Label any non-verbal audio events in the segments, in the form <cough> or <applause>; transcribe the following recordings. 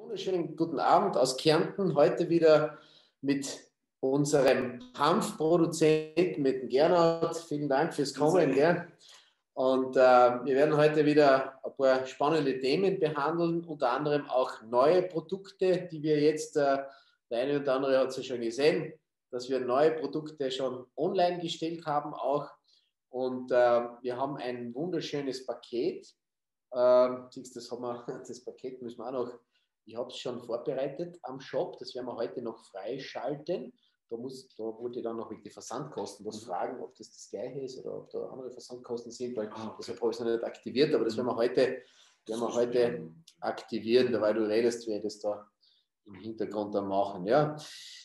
Wunderschönen guten Abend aus Kärnten. Heute wieder mit unserem Hanfproduzenten, mit Gernot. Vielen Dank fürs Kommen. Gell? Und äh, wir werden heute wieder ein paar spannende Themen behandeln, unter anderem auch neue Produkte, die wir jetzt, äh, der eine oder andere hat es ja schon gesehen, dass wir neue Produkte schon online gestellt haben auch. Und äh, wir haben ein wunderschönes Paket. Ähm, das, haben wir, <laughs> das Paket müssen wir auch noch ich habe es schon vorbereitet am Shop, das werden wir heute noch freischalten. Da, muss, da wollte ich dann noch mit den Versandkosten was mhm. fragen, ob das das gleiche ist oder ob da andere Versandkosten sind, weil ah, deshalb habe ich es noch nicht aktiviert, aber das werden wir heute, werden wir heute aktivieren, weil du redest, wie wir das da im Hintergrund dann machen. Ja,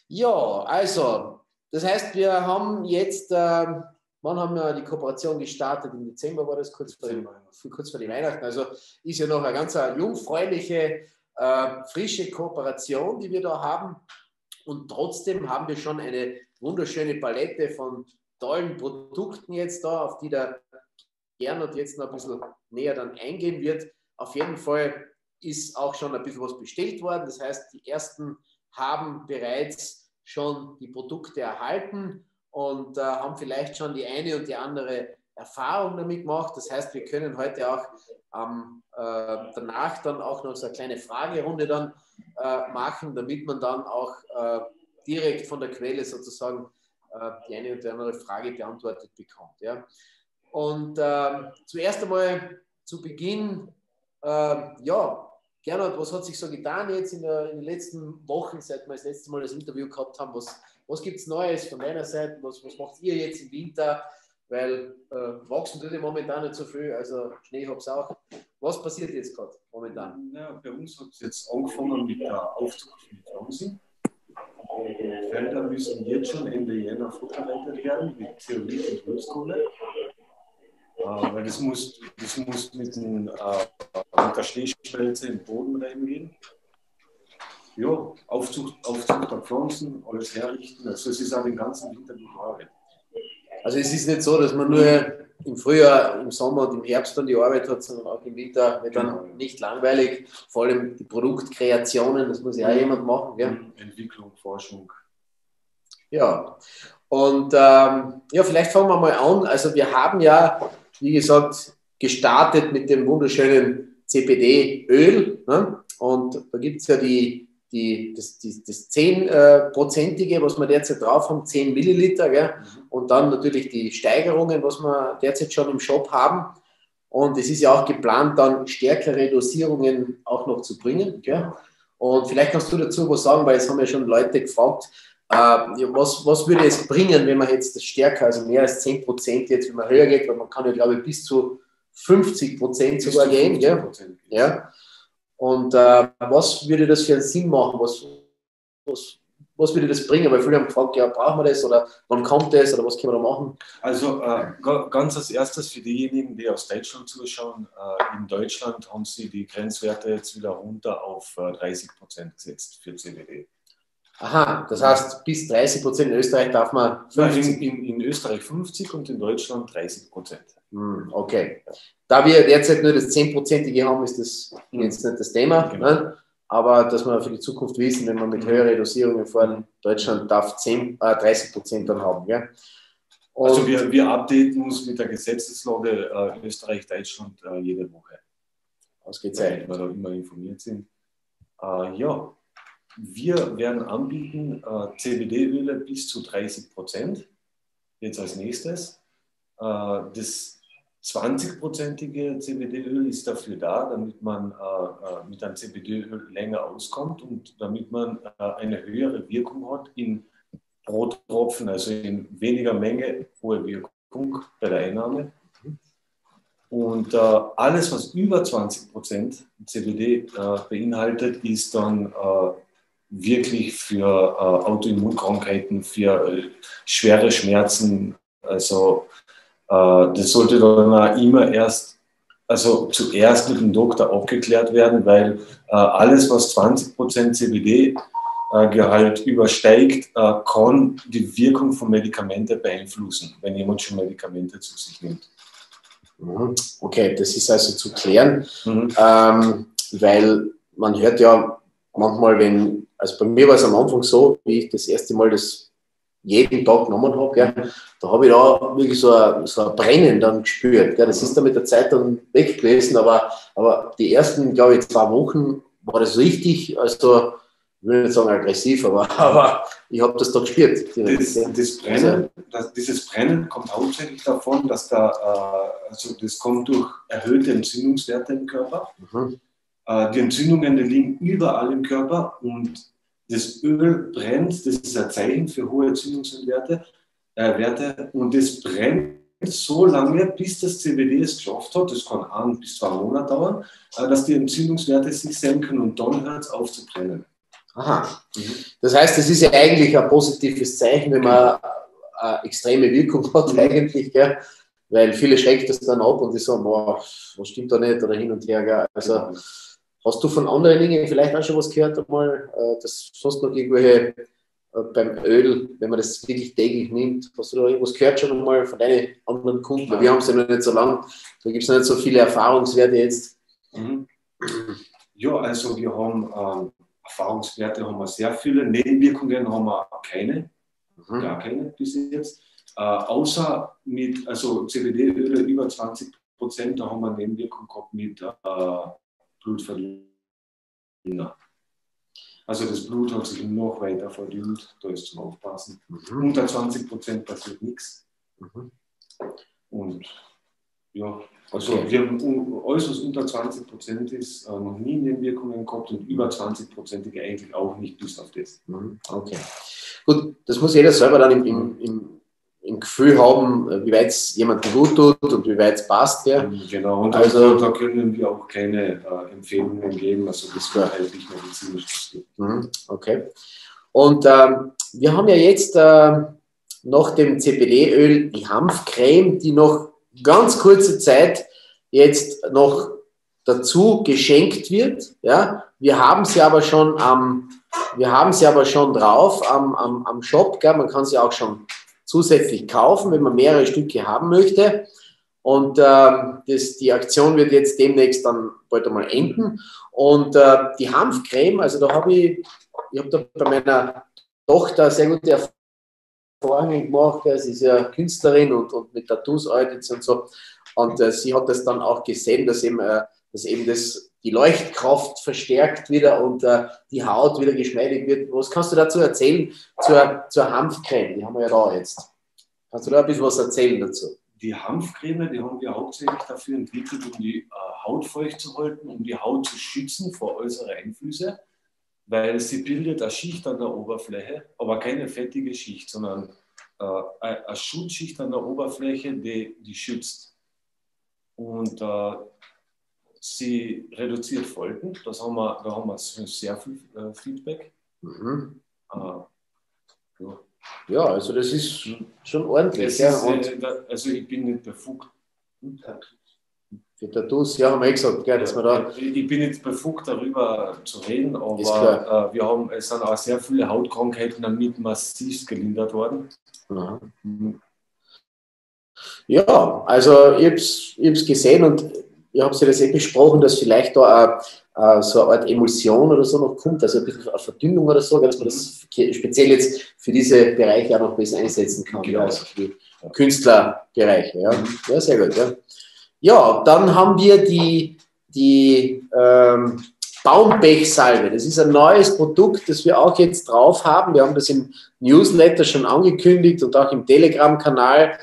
ja also, das heißt, wir haben jetzt, äh, wann haben wir die Kooperation gestartet? Im Dezember war das kurz vor, kurz vor die Weihnachten. Also ist ja noch eine ganz jungfräuliche äh, frische Kooperation, die wir da haben. Und trotzdem haben wir schon eine wunderschöne Palette von tollen Produkten jetzt da, auf die der Gernot jetzt noch ein bisschen näher dann eingehen wird. Auf jeden Fall ist auch schon ein bisschen was bestellt worden. Das heißt, die ersten haben bereits schon die Produkte erhalten und äh, haben vielleicht schon die eine und die andere Erfahrung damit gemacht. Das heißt, wir können heute auch ähm, äh, danach dann auch noch so eine kleine Fragerunde dann äh, machen, damit man dann auch äh, direkt von der Quelle sozusagen äh, die eine oder andere Frage beantwortet bekommt. Ja. Und ähm, zuerst einmal zu Beginn, ähm, ja, Gernot, was hat sich so getan jetzt in, der, in, den letzten Wochen, seit wir das letzte Mal das Interview gehabt haben? Was, was gibt es Neues von deiner Seite? Was, was macht ihr jetzt im Winter? Weil äh, wachsen tut momentan nicht so viel, also Schnee habe es auch. Was passiert jetzt gerade momentan? Ja, bei uns hat es jetzt angefangen mit der Aufzucht mit Pflanzen. Die Felder müssen jetzt schon Ende Jänner vorbereitet werden mit Zeolit und Holzkohle. Äh, weil das muss, das muss mit, den, äh, mit der Schneespelze im Boden reingehen. Ja, Aufzucht, Aufzucht der Pflanzen, alles herrichten. Also es ist auch den ganzen Winter gut also es ist nicht so, dass man nur im Frühjahr, im Sommer und im Herbst dann die Arbeit hat, sondern auch im Winter wird dann genau. nicht langweilig. Vor allem die Produktkreationen, das muss ja auch jemand machen. Gell? Entwicklung, Forschung. Ja, und ähm, ja, vielleicht fangen wir mal an. Also wir haben ja, wie gesagt, gestartet mit dem wunderschönen CPD-Öl. Ne? Und da gibt es ja die die, das, die, das 10-prozentige, was wir derzeit drauf haben, 10 Milliliter, gell? Mhm. und dann natürlich die Steigerungen, was wir derzeit schon im Shop haben. Und es ist ja auch geplant, dann stärkere Dosierungen auch noch zu bringen. Gell? Und vielleicht kannst du dazu was sagen, weil es haben ja schon Leute gefragt, äh, was, was würde es bringen, wenn man jetzt das stärker, also mehr als 10 Prozent jetzt, wenn man höher geht, weil man kann ja, glaube ich, bis zu 50 Prozent sogar gehen. Ja. Und äh, was würde das für einen Sinn machen? Was, was, was würde das bringen? Weil viele haben gefragt, ja, brauchen wir das oder wann kommt das oder was können wir da machen? Also äh, ganz als erstes für diejenigen, die aus Deutschland zuschauen, äh, in Deutschland haben sie die Grenzwerte jetzt wieder runter auf äh, 30 Prozent gesetzt für CBD. Aha, das heißt, bis 30 Prozent in Österreich darf man. In, in, in, Österreich 50 und in Deutschland 30 Prozent. Hm, okay. Da wir derzeit nur das 10-prozentige haben, ist das hm. jetzt nicht das Thema. Genau. Ne? Aber dass wir für die Zukunft wissen, wenn wir mit höheren Dosierungen fahren, Deutschland darf 10, äh, 30 Prozent dann haben. Ja? also wir, wir updaten uns mit der Gesetzeslage äh, Österreich, Deutschland äh, jede Woche. Ausgezeichnet. Weil wir da immer informiert sind. Äh, ja, wir werden anbieten äh, CBD-Öle bis zu 30 Prozent. Jetzt als nächstes. Äh, das 20-prozentige CBD-Öl ist dafür da, damit man äh, mit einem CBD-Öl länger auskommt und damit man eine höhere Wirkung hat in pro Tropfen, also in weniger Menge, hohe Wirkung bei der Einnahme. Und äh, alles, was über 20% CBD äh, beinhaltet, ist dann äh, wirklich für äh, Autoimmunkrankheiten, für äh, schwere Schmerzen. Also äh, das sollte dann auch immer erst, also zuerst mit dem Doktor abgeklärt werden, weil äh, alles, was 20% CBD-Gehalt übersteigt, äh, kann die Wirkung von Medikamenten beeinflussen, wenn jemand schon Medikamente zu sich nimmt. Mhm. Okay, das ist also zu klären, mhm. ähm, weil man hört ja manchmal, wenn, also bei mir war es am Anfang so, wie ich das erste Mal das jeden Tag genommen habe, gell, da habe ich da wirklich so ein, so ein Brennen dann gespürt. Gell. Das ist dann mit der Zeit dann weg gewesen, aber, aber die ersten, glaube ich, zwei Wochen war das richtig, also ich will nicht sagen aggressiv, aber, <laughs> aber ich habe das da gespürt. Das, das Brennen, das, dieses Brennen kommt hauptsächlich davon, dass da, äh, also das kommt durch erhöhte Entzündungswerte im Körper. Mhm. Äh, die Entzündungen die liegen überall im Körper und das Öl brennt, das ist ein Zeichen für hohe Entzündungswerte äh, Werte, und das brennt so lange, bis das CBD es geschafft hat, das kann ein bis zwei Monate dauern, äh, dass die Entzündungswerte sich senken und dann hört es auf zu brennen. Aha. Mhm. Das heißt, das ist ja eigentlich ein positives Zeichen, wenn man eine extreme Wirkung hat, mhm. eigentlich, gell? weil viele schreckt das dann ab und die sagen, boah, was stimmt da nicht oder hin und her. Gell? Also, mhm. Hast du von anderen Dingen vielleicht auch schon was gehört einmal, äh, dass sonst noch irgendwelche äh, beim Öl, wenn man das wirklich täglich nimmt, hast du da irgendwas gehört schon einmal von deinen anderen Kunden? Weil wir haben es ja noch nicht so lange, da gibt es noch nicht so viele Erfahrungswerte jetzt. Mhm. Ja, also wir haben ähm, Erfahrungswerte, haben wir sehr viele, Nebenwirkungen haben wir keine, mhm. gar keine bis jetzt. Äh, außer mit, also CBD-Öle über 20 Prozent, da haben wir Nebenwirkungen gehabt mit äh, Blutverdünner. Also das Blut hat sich noch weiter verdünnt, da ist zum Aufpassen. Mhm. Unter 20 Prozent passiert nichts. Mhm. Und ja, also okay. wir haben äußerst unter 20 Prozent ist äh, noch nie Nebenwirkungen gehabt und über 20 Prozentige eigentlich auch nicht bis auf das. Mhm. Okay. Gut, das muss jeder selber dann im, im, im ein Gefühl haben, äh, wie weit es jemandem gut tut und wie weit es passt. Ja. Mhm, genau, und also, da können wir auch keine äh, Empfehlungen geben, also das wäre eigentlich medizinisch mhm, Okay. Und ähm, wir haben ja jetzt äh, nach dem CBD-Öl die Hanfcreme, die noch ganz kurze Zeit jetzt noch dazu geschenkt wird. Ja. Wir haben sie aber schon am, wir haben sie aber schon drauf am, am, am Shop, gell? man kann sie auch schon zusätzlich kaufen, wenn man mehrere Stücke haben möchte. Und ähm, das, die Aktion wird jetzt demnächst dann bald einmal enden. Und äh, die Hanfcreme, also da habe ich, ich habe da bei meiner Tochter sehr gute Erfahrungen gemacht. Sie ist ja Künstlerin und, und mit Tattoos arbeitet und so. Und äh, sie hat das dann auch gesehen, dass eben, äh, dass eben das die Leuchtkraft verstärkt wieder und äh, die Haut wieder geschmeidig wird. Was kannst du dazu erzählen zur, zur Hanfcreme? Die haben wir ja da jetzt. Kannst du da ein bisschen was erzählen dazu? Die Hanfcreme, die haben wir hauptsächlich dafür entwickelt, um die äh, Haut feucht zu halten, um die Haut zu schützen vor äußeren Einflüssen, weil sie bildet eine Schicht an der Oberfläche, aber keine fettige Schicht, sondern äh, eine Schutzschicht an der Oberfläche, die, die schützt. Und äh, Sie reduziert Folgen, das haben wir, da haben wir sehr viel äh, Feedback. Mhm. Äh, ja. ja. also das ist schon ordentlich. Ja, ist, äh, also ich bin nicht befugt. Für Tattoos, ja, haben wir eh gesagt, gell, dass wir da. Ich bin nicht befugt, darüber zu reden, aber wir haben, es sind auch sehr viele Hautkrankheiten damit massiv gelindert worden. Mhm. Ja, also ich habe es gesehen und ihr habt ja das eh besprochen, dass vielleicht da äh, so eine Art Emulsion oder so noch kommt, also ein bisschen eine Verdünnung oder so, dass man das speziell jetzt für diese Bereiche auch noch besser einsetzen kann, genau. also für Künstlerbereiche. Ja, ja sehr gut. Ja. ja, dann haben wir die, die ähm, Baumbechsalbe. Das ist ein neues Produkt, das wir auch jetzt drauf haben. Wir haben das im Newsletter schon angekündigt und auch im Telegram-Kanal.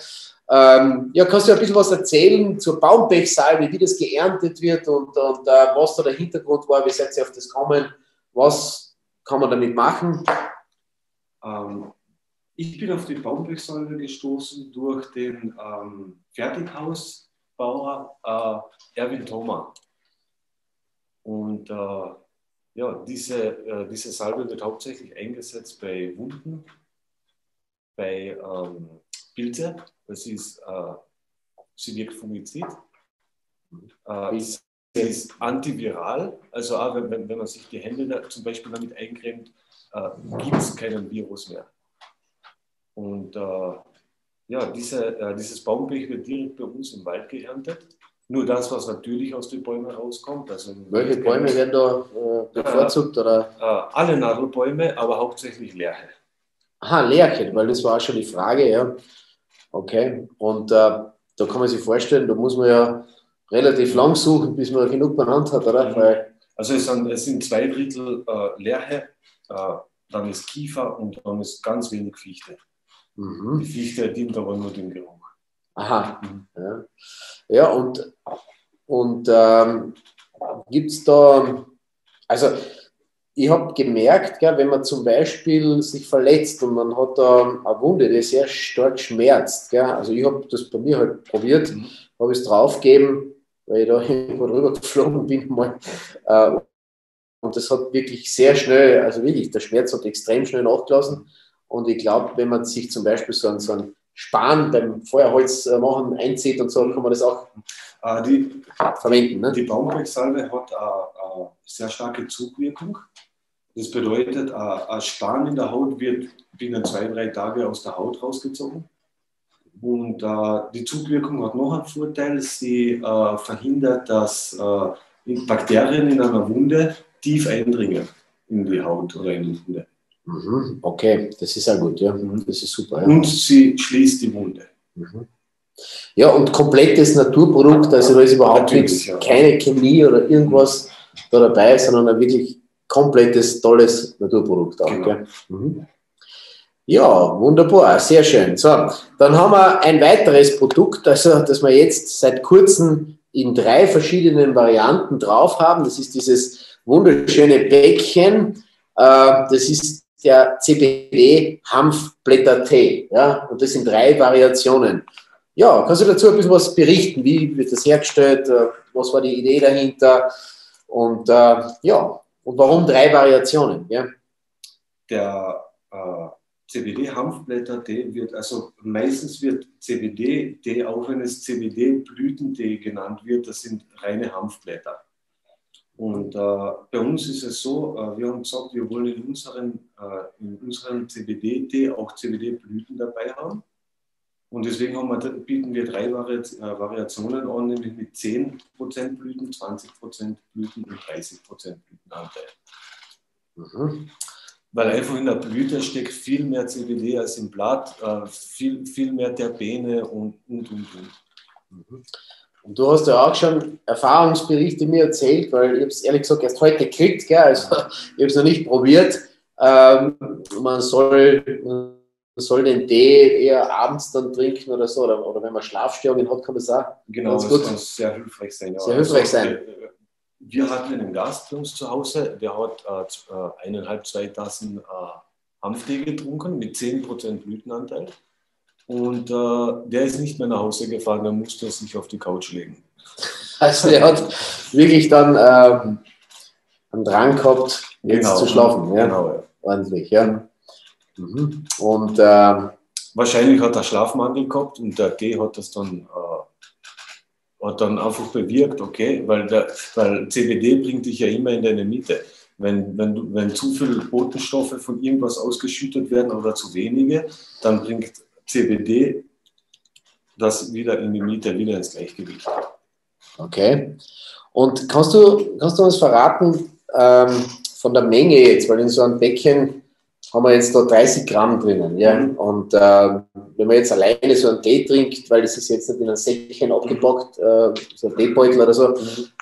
Ähm, ja, kannst du ein bisschen was erzählen zur Baumpechsalbe, wie das geerntet wird und, und uh, was da der Hintergrund war, wie seid ihr auf das kommen? Was kann man damit machen? Ähm, ich bin auf die Baumpechsalbe gestoßen durch den ähm, Fertighausbauer äh, Erwin Thoma. Und äh, ja, diese, äh, diese Salbe wird hauptsächlich eingesetzt bei Wunden, bei ähm, Pilze das ist, äh, sie wirkt fungizid. Äh, sie ist antiviral, also auch wenn, wenn, man sich die Hände da, zum Beispiel damit eincremt, äh, gibt es keinen Virus mehr. Und äh, ja, diese, äh, dieses Baumblech wird direkt bei uns im Wald geerntet. Nur das, was natürlich aus den Bäumen rauskommt. Also Welche Bäume werden da bevorzugt? Oder? Äh, alle Nadelbäume, aber hauptsächlich Lärche. Aha, Lärchen, weil das war auch schon die Frage, ja. Okay. Und äh, da kann man sich vorstellen, da muss man ja relativ lang suchen, bis man genug benannt hat, oder? Mhm. Weil, also es sind, es sind zwei Drittel äh, Lärche, äh, dann ist Kiefer und dann ist ganz wenig Fichte. Mhm. Die Fichte dient aber nur dem Geruch. Aha. Mhm. Ja. ja, und, und ähm, gibt es da, also ich habe gemerkt, gell, wenn man zum Beispiel sich verletzt und man hat da eine Wunde, die sehr stark schmerzt. Gell, also ich habe das bei mir halt probiert, mhm. habe es draufgegeben, weil ich da <laughs> irgendwo drüber geflogen bin mal. Äh, und das hat wirklich sehr schnell, also wirklich, der Schmerz hat extrem schnell nachgelassen. Und ich glaube, wenn man sich zum Beispiel so, einen, so einen Span beim Feuerholz äh, machen einzieht und so, kann man das auch äh, die, verwenden. Ne? Die Baumbergsalbe hat eine, sehr starke Zugwirkung. Das bedeutet, äh, ein Span in der Haut wird binnen zwei, drei Tage aus der Haut rausgezogen. Und äh, die Zugwirkung hat noch einen Vorteil, sie äh, verhindert, dass äh, Bakterien in einer Wunde tief eindringen in die Haut oder in die Wunde. Mhm. Okay, das ist ja gut, ja. Mhm. Das ist super. Ja. Und sie schließt die Wunde. Mhm. Ja, und komplettes Naturprodukt, also da ist überhaupt nichts, ja. keine Chemie oder irgendwas da dabei, sondern ein wirklich komplettes, tolles Naturprodukt auch. Genau. Mhm. Ja, wunderbar, sehr schön. So, dann haben wir ein weiteres Produkt, also das wir jetzt seit kurzem in drei verschiedenen Varianten drauf haben. Das ist dieses wunderschöne Bäckchen. Äh, das ist der CBD-Hanfblätter-Tee. Ja? Und das in drei Variationen. Ja, kannst du dazu ein bisschen was berichten? Wie wird das hergestellt? Äh, was war die Idee dahinter? Und äh, ja, und warum drei Variationen? Ja? Der äh, CBD-Hanfblätter-Tee wird, also meistens wird CBD-Tee, auch wenn es CBD-Blütentee genannt wird, das sind reine Hanfblätter. Und äh, bei uns ist es so, äh, wir haben gesagt, wir wollen in unseren, äh, in unseren CBD-Tee auch CBD-Blüten dabei haben. Und deswegen wir, bieten wir drei Vari äh, Variationen an, nämlich mit 10% Blüten, 20% Blüten und 30% Blütenanteil. Mhm. Weil einfach in der Blüte steckt viel mehr CBD als im Blatt, äh, viel, viel mehr Terpene und, und, und, und. Mhm. Und du hast ja auch schon Erfahrungsberichte mir erzählt, weil ich habe es ehrlich gesagt erst heute gekriegt, gell? also ich habe es noch nicht probiert. Ähm, man, soll, man soll den Tee eher abends dann trinken oder so, oder, oder wenn man Schlafstörungen hat, kann man sagen. Genau, das gut. kann sehr hilfreich sein. Ja. Sehr hilfreich sein. Also, wir hatten einen Gast bei uns zu Hause, der hat äh, eineinhalb, zwei Tassen äh, Hanftee getrunken mit 10% Blütenanteil. Und äh, der ist nicht mehr nach Hause gefahren, der musste sich auf die Couch legen. <laughs> Also der hat wirklich dann ähm, einen Drang gehabt, jetzt genau, zu schlafen. Ja? Genau, ja. Ordentlich, ja. Mhm. Und ähm, wahrscheinlich hat er Schlafmangel gehabt und der Tee hat das dann, äh, hat dann einfach bewirkt, okay, weil, der, weil CBD bringt dich ja immer in deine Mitte. Wenn, wenn, du, wenn zu viele Botenstoffe von irgendwas ausgeschüttet werden oder zu wenige, dann bringt CBD das wieder in die Miete, wieder ins Gleichgewicht. Okay. Und kannst du, kannst du uns verraten ähm, von der Menge jetzt, weil in so einem Becken haben wir jetzt da 30 Gramm drinnen. Ja? Mhm. Und äh, wenn man jetzt alleine so einen Tee trinkt, weil das ist jetzt nicht in ein Säckchen abgepackt, äh, so ein Teebeutel oder so, mhm.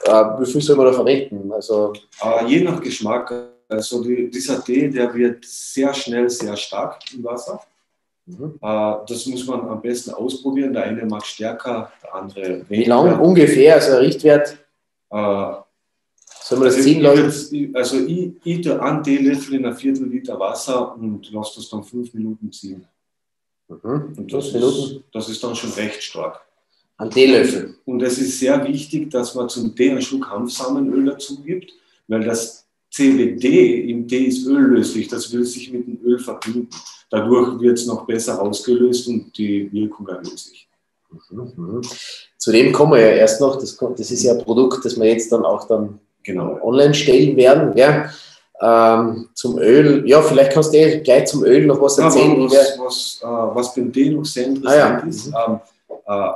äh, wie viel soll man da verwenden? Also, äh, je nach Geschmack. Also die, dieser Tee, der wird sehr schnell sehr stark im Wasser. Mhm. Äh, das muss man am besten ausprobieren. Der eine mag stärker, der andere weniger. Wie lang ungefähr, also Richtwert? Sollen wir das ziehen lassen? Also ich, ich tue einen Teelöffel in ein Viertel Liter Wasser und lasse das dann fünf Minuten ziehen. Mhm. Und das ist, das ist dann schon recht stark. Ein Teelöffel. Und es ist sehr wichtig, dass man zum Tee einen Schluck Hanfsamenöl dazu gibt, weil das CBD im Tee ist öllöslich, das will sich mit dem Öl verbinden. Dadurch wird es noch besser ausgelöst und die Wirkung erhöht sich. Mhm. Zu dem kommen wir ja erst noch. Das, das, ist ja ein Produkt, das wir jetzt dann auch dann genau. online stellen werden. Ja. Ähm, zum Öl, ja, vielleicht kannst du eh gleich zum Öl noch was erzählen. Ja, was, was, äh, was beim Tee noch sehr interessant ah, ja. ist, ähm, äh,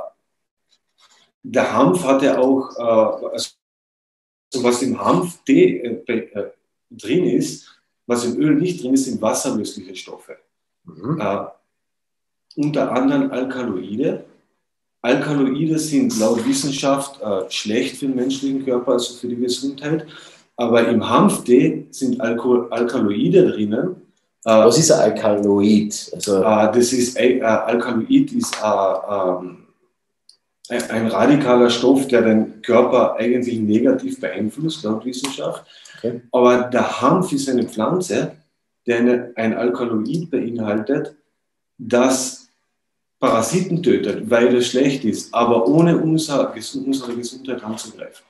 der Hanf hat ja auch, äh, also was im Hanf äh, äh, drin ist, was im Öl nicht drin ist, sind wasserlösliche Stoffe. Mhm. Äh, unter anderem Alkaloide. Alkaloide sind laut Wissenschaft äh, schlecht für den menschlichen Körper, also für die Gesundheit. Aber im Hanftee sind Alko Alkaloide drinnen. Äh, was ist ein Alkaloid? Also äh, das ist, äh, Alkaloid ist ähm, ein radikaler Stoff, der den Körper eigentlich negativ beeinflusst, laut Wissenschaft. Okay. Aber der Hanf ist eine Pflanze, der eine, ein Alkaloid beinhaltet, das Parasiten tötet, weil es schlecht ist, aber ohne unser, unsere Gesundheit anzugreifen.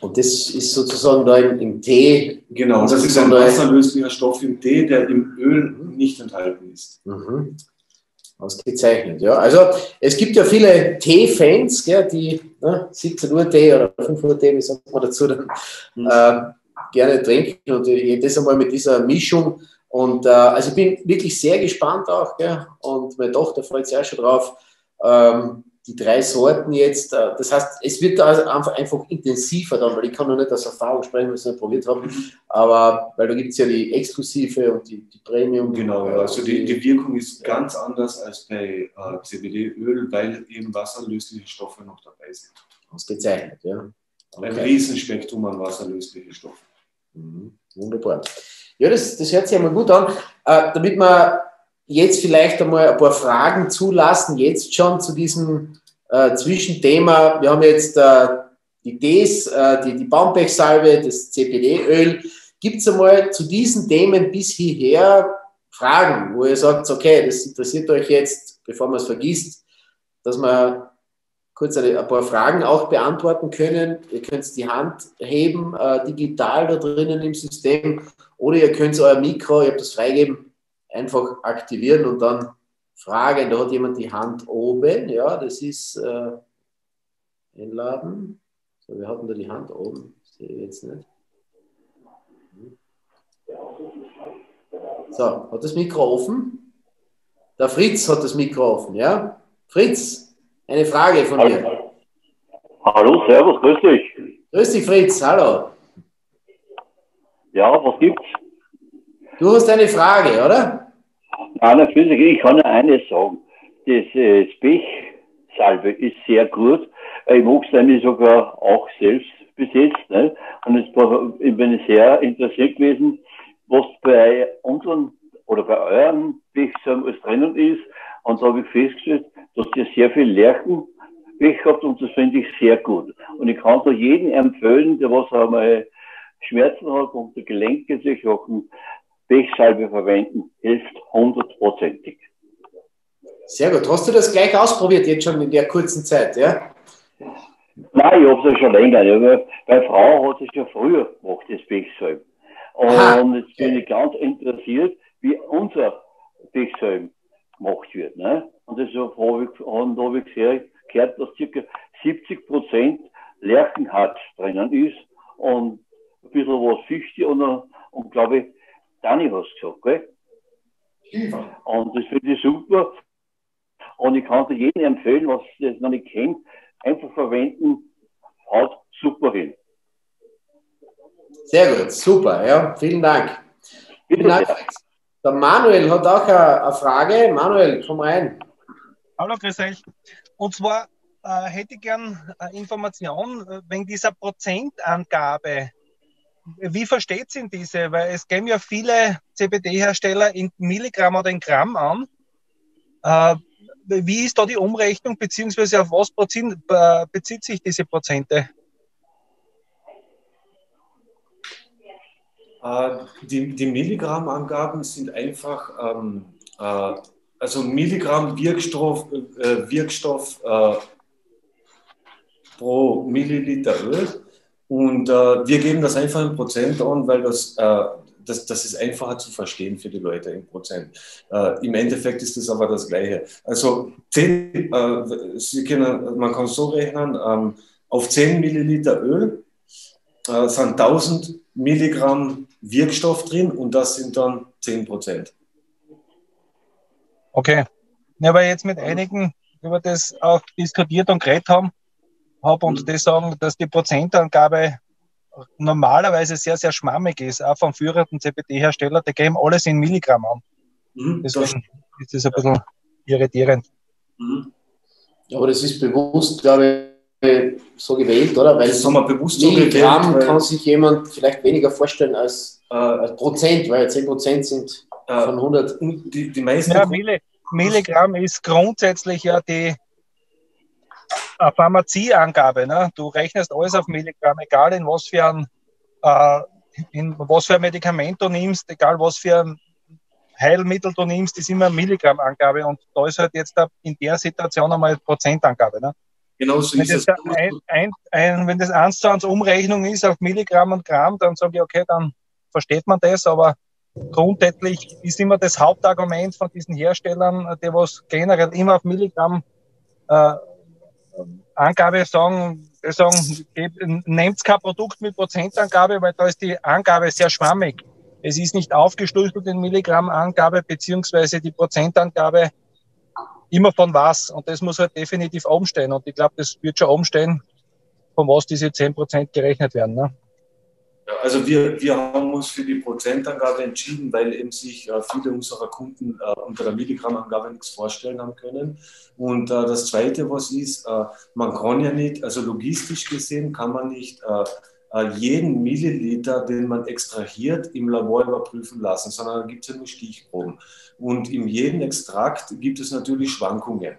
Und das ist sozusagen da im, im Tee. Genau, das ist ein wasserlöslicher Stoff im Tee, der im Öl nicht enthalten ist. Mhm. Ausgezeichnet, ja. Also es gibt ja viele Tee-Fans, die ne, 17 Uhr Tee oder 5 Uhr Tee, wie sagt man dazu, dann, mhm. äh, gerne trinken und das einmal mit dieser Mischung. Und äh, also ich bin wirklich sehr gespannt auch, gell? und meine Tochter freut sich auch schon drauf. Ähm, die drei Sorten jetzt, äh, das heißt, es wird also einfach, einfach intensiver dann, weil ich kann noch nicht aus Erfahrung sprechen, weil ich es nicht probiert habe, aber weil da gibt es ja die exklusive und die, die Premium. Genau, also die, die Wirkung ist ganz anders als bei äh, CBD-Öl, weil eben wasserlösliche Stoffe noch dabei sind. Ausgezeichnet, ja. Okay. Ein Riesenspektrum an wasserlöslichen Stoffen. Mhm. Wunderbar. Ja, das, das hört sich einmal gut an. Äh, damit wir jetzt vielleicht einmal ein paar Fragen zulassen, jetzt schon zu diesem äh, Zwischenthema. Wir haben jetzt äh, die Ds, äh, die, die Baumpechsalbe, das CPD-Öl. Gibt es einmal zu diesen Themen bis hierher Fragen, wo ihr sagt, okay, das interessiert euch jetzt, bevor man es vergisst, dass wir kurz ein paar Fragen auch beantworten können. Ihr könnt die Hand heben, äh, digital da drinnen im System, oder ihr könnt euer Mikro, ihr habt das freigeben, einfach aktivieren und dann fragen. Da hat jemand die Hand oben. Ja, das ist äh, einladen. So, wir hatten da die Hand oben. Sehe ich jetzt nicht. So, hat das Mikro offen? Der Fritz hat das Mikro offen, ja? Fritz, eine Frage von hallo. dir. Hallo, Servus, grüß dich. Grüß dich, Fritz, hallo. Ja, was gibt's? Du hast eine Frage, oder? Nein, natürlich, ich kann nur eines sagen. Das äh, Spech-Salbe ist sehr gut. Ich mag es nämlich sogar auch selbst besetzt. Ne? Und es war, ich bin sehr interessiert gewesen, was bei unseren oder bei euren Pechsalben alles drinnen ist. Und da habe ich festgestellt, dass ihr sehr viel Lärchen Pech habt und das finde ich sehr gut. Und ich kann da jedem empfehlen, der was einmal Schmerzen hat und die Gelenke sich haben, Pechsalbe verwenden, hilft hundertprozentig. Sehr gut. Hast du das gleich ausprobiert, jetzt schon in der kurzen Zeit, ja? Nein, ich habe es ja schon länger. Ja, meine Frau hat es ja früher gemacht, das Pechsalbe. Und Aha. jetzt bin ich ganz interessiert, wie unser Pechsalbe gemacht wird. Ne? Und das habe ich, und da habe ich gehört, dass ca. 70 Prozent Lerchenharz drinnen ist und ein bisschen was Fichte und, und glaube ich, Dani hast du gesagt, gell? Ja. Und das finde ich super. Und ich kann dir jedem empfehlen, was das noch nicht kennt, einfach verwenden, haut super hin. Sehr gut, super, ja, vielen Dank. Vielen Dank. Der Manuel hat auch eine, Frage. Manuel, komm rein. Hallo, grüß euch. Und zwar äh, hätte ich gern äh, Informationen äh, wegen dieser Prozentangabe wie versteht sie diese? Weil es geben ja viele CBD-Hersteller in Milligramm oder in Gramm an. Äh, wie ist da die Umrechnung, beziehungsweise auf was bezieht sich diese Prozente? Äh, die, die Milligramm-Angaben sind einfach, ähm, äh, also Milligramm Wirkstoff, äh, Wirkstoff pro Milliliter Öl. Und äh, wir geben das einfach in Prozent an, weil das, äh, das, das ist einfacher zu verstehen für die Leute in Prozent. Äh, Im Endeffekt ist das aber das Gleiche. Also 10, äh, Sie können, man kann so rechnen, ähm, auf 10 Milliliter Öl äh, sind 1000 Milligramm Wirkstoff drin und das sind dann 10 Prozent. Okay. Ja, weil jetzt mit einigen über das auch diskutiert und geredet haben, habe und mhm. die sagen, dass die Prozentangabe normalerweise sehr, sehr schwammig ist, auch vom führenden CBD-Hersteller, die geben alles in Milligramm an. Mhm. Deswegen ist das ein bisschen irritierend. Mhm. Aber das ist bewusst, glaube ich, so gewählt, oder? Weil Das haben wir bewusst so Milligramm gewählt, weil- kann sich jemand vielleicht weniger vorstellen als, äh, als Prozent, weil 10 Prozent sind Äh, von 100. und die, die meisten Ja, Milli Milligramm ist grundsätzlich ja die eine Pharmazieangabe. Ne? Du rechnest alles auf Milligramm, egal in was für ein, äh, in was für ein Medikament du nimmst, egal was für ein Heilmittel du nimmst, ist immer eine Milligrammangabe und da ist halt jetzt in der Situation einmal eine Prozentangabe. Ne? genauso Wenn, ist es. das ein, ein, ein, wenn das eins zu eins Umrechnung ist auf Milligramm und Gramm, dann sage ich, okay, dann versteht man das, aber grundsätzlich ist immer das Hauptargument von diesen Herstellern, die was generell immer auf Milligramm äh, Angabe sagen, sagen, nehmt kein Produkt mit Prozentangabe, weil da ist die Angabe sehr schwammig. Es ist nicht aufgeschlüsselt in Milligramm Angabe, beziehungsweise die Prozentangabe immer von was. Und das muss halt definitiv umstehen. Und ich glaube, das wird schon umstehen, von was diese 10% gerechnet werden. Ne? Also wir, wir haben uns für die Prozentangabe entschieden, weil eben sich äh, viele unserer Kunden äh, unter der Milligrammangabe nichts vorstellen haben können. Und äh, das Zweite, was ist, äh, man kann ja nicht, also logistisch gesehen kann man nicht äh, äh, jeden Milliliter, den man extrahiert, im Labor überprüfen lassen, sondern da gibt es ja nur Stichproben. Und in jedem Extrakt gibt es natürlich Schwankungen.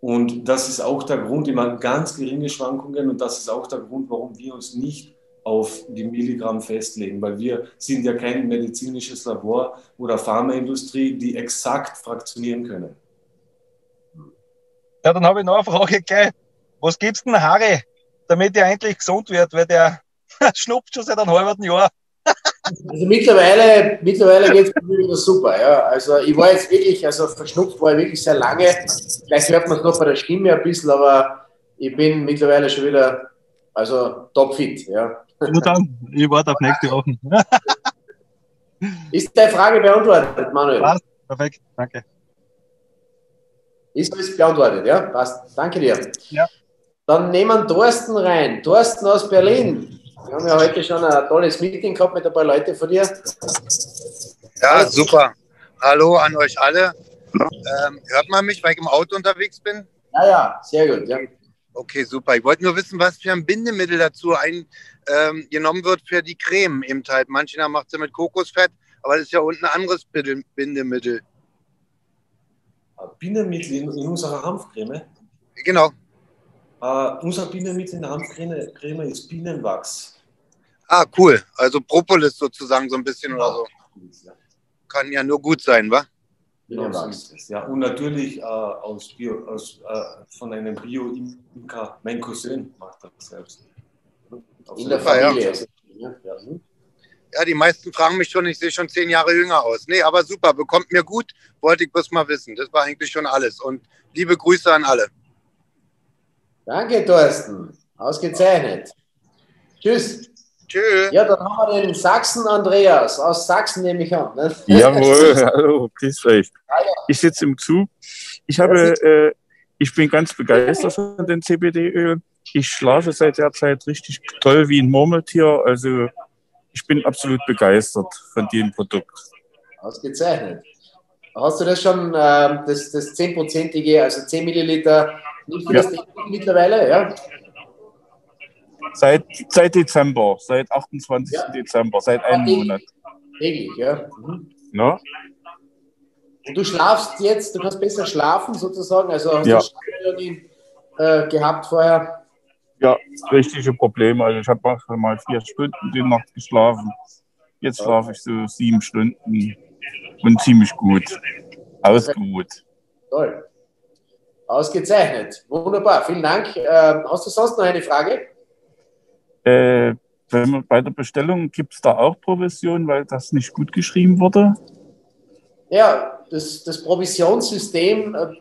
Und das ist auch der Grund, immer ganz geringe Schwankungen und das ist auch der Grund, warum wir uns nicht auf die Milligramm festlegen, weil wir sind ja kein medizinisches Labor oder Pharmaindustrie, die exakt fraktionieren können. Ja, dann habe ich noch eine Frage gleich. Was gibt's denn Harry, damit er endlich gesund wird? Weil der <laughs> schnupft schon seit einem halben Jahr. Also mittlerweile, mittlerweile geht es mir wieder super. Ja. Also ich war jetzt wirklich, also verschnupft war ich wirklich sehr lange. Vielleicht hört man es noch bei der Stimme ein bisschen, aber ich bin mittlerweile schon wieder also topfit. Ja. Nur dann, ich warte auf nächste Woche. Ist deine Frage beantwortet, Manuel? Passt, perfekt, danke. Ist alles beantwortet, ja? Passt. Danke dir. Ja. Dann nehmen wir Thorsten rein. Thorsten aus Berlin. Wir haben ja heute schon ein tolles Meeting gehabt mit ein paar Leuten von dir. Ja, super. Hallo an euch alle. Ähm, hört man mich, weil ich im Auto unterwegs bin? Ja, ja, sehr gut. Ja. Okay, super. Ich wollte nur wissen, was für ein Bindemittel dazu ein, ähm, genommen wird für die Creme eben halt. Manche macht sie mit Kokosfett, aber das ist ja unten ein anderes Binde- Bindemittel. Bindemittel in, in unserer Hanfcreme. Genau. Äh, unser Bindemittel in der Hanfcreme Creme ist Bienenwachs. Ah, cool. Also Propolis sozusagen so ein bisschen oder so. Ja, Kann ja nur gut sein, wa? Genau ist. Ja, und natürlich äh, aus Bio, aus, äh, von einem Bio-Imker, mein Cousin macht das selbst. Auf In der. Familie. Ja. Ja. Ja, die meisten fragen mich schon, ich sehe schon zehn Jahre jünger aus. Nee, aber super, bekommt mir gut, wollte ich bloß mal wissen. Das war eigentlich schon alles. Und liebe Grüße an alle. Danke, Thorsten. Ausgezeichnet. Tschüss. Tschüss. Ja, dann haben wir den Sachsen Andreas. Aus Sachsen nehme ich an. Ne? Jawohl, <laughs> hallo, grüß euch. Ich sitze im Zug. Ich habe, äh, ich bin ganz begeistert von den CBD-Ölen. Ich schlafe seit der Zeit richtig toll wie ein Murmeltier. Also ich bin absolut begeistert von dem Produkt. Ausgezeichnet. Hast du das schon, ähm, das, das 10-prozentige, also 10 Milliliter, nimmst du Ja. das nicht mittlerweile? Ja. Seit, seit Dezember, seit 28. Ja. Dezember, seit einem Monat. Täglich, ja. Mhm. Ne? Und du schlafst jetzt, du kannst besser schlafen sozusagen, also hast Ja. du Schlafstörungen, äh, gehabt vorher. Ja, richtige Probleme. Also ich habe mal vier Stunden die Nacht geschlafen. Jetzt schlafe ich so sieben Stunden und ziemlich gut. Ausgeruht. Toll. Ausgezeichnet. Wunderbar. Vielen Dank. Ähm, hast du sonst noch eine Frage? Äh, man bei der Bestellung gibt es da auch Provision, weil das nicht gut geschrieben wurde? Ja, das, das Provisionssystem, äh, äh,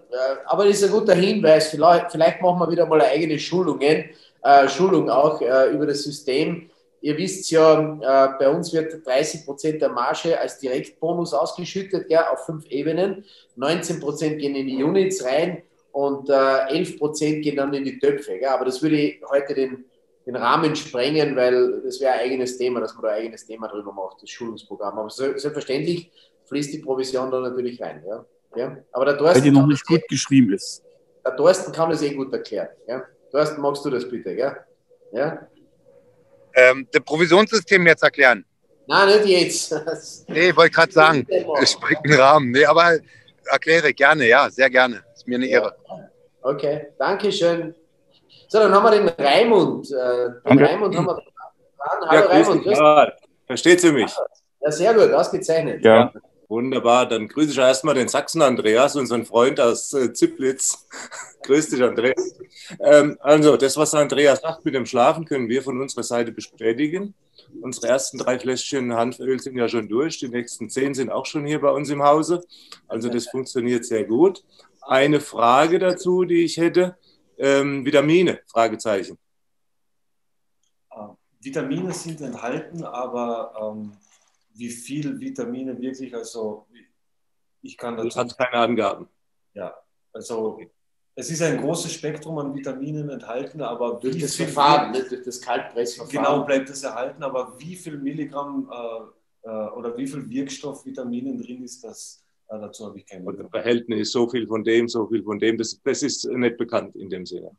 aber das ist ein guter Hinweis. Vielleicht, vielleicht machen wir wieder mal eigene Schulungen, äh, Schulung auch äh, über das System. Ihr wisst ja, äh, bei uns wird 30 Prozent der Marge als Direktbonus ausgeschüttet, ja, auf fünf Ebenen. 19 Prozent gehen in die Units rein und äh, 11 Prozent gehen dann in die Töpfe. Ja. Aber das würde ich heute den den Rahmen sprengen, weil das wäre ein eigenes Thema, dass man da ein eigenes Thema drüber macht, das Schulungsprogramm. Aber selbstverständlich fließt die Provision da natürlich rein. Ja? Ja? Aber der Thorsten Weil die noch nicht gut eh, geschrieben ist. Der Thorsten kann das eh gut erklären. Ja? Thorsten, magst du das bitte? Ja? Ja? Ähm, das Provisionssystem jetzt erklären. Nein, nicht jetzt. <laughs> nee, ich wollte gerade sagen, es springt einen Rahmen. Nee, aber erkläre gerne, ja, sehr gerne. Ist mir eine Ehre. Okay, danke schön. So, dann haben wir den Raimund. Äh, den Raimund haben wir dran. Hallo ja, Raimund. Ja, versteht Sie mich? Ja, sehr gut, ausgezeichnet. Ja. Wunderbar, dann grüße ich erstmal den Sachsen Andreas, unseren Freund aus äh, Ziplitz. <laughs> Grüß dich, Andreas. Ähm, also, das, was Andreas sagt mit dem Schlafen, können wir von unserer Seite bestätigen. Unsere ersten drei Fläschchen Hanföl sind ja schon durch. Die nächsten zehn sind auch schon hier bei uns im Hause. Also, das funktioniert sehr gut. Eine Frage dazu, die ich hätte: ähm, Vitamine? Fragezeichen. Uh, Vitamine sind enthalten, aber. Ähm wie viel Vitamine wirklich, also ich kann dazu. Das hat keine Angaben. Ja, also es ist ein großes Spektrum an Vitaminen enthalten, aber durch das Verfahren, ne? durch das Kaltpressverfahren. Genau, bleibt es erhalten, aber wie viel Milligramm äh, äh, oder wie viel Wirkstoff Vitaminen drin ist, das dazu habe ich keine Ahnung. Verhältnis, so viel von dem, so viel von dem, das, das ist nicht bekannt in dem Sinne.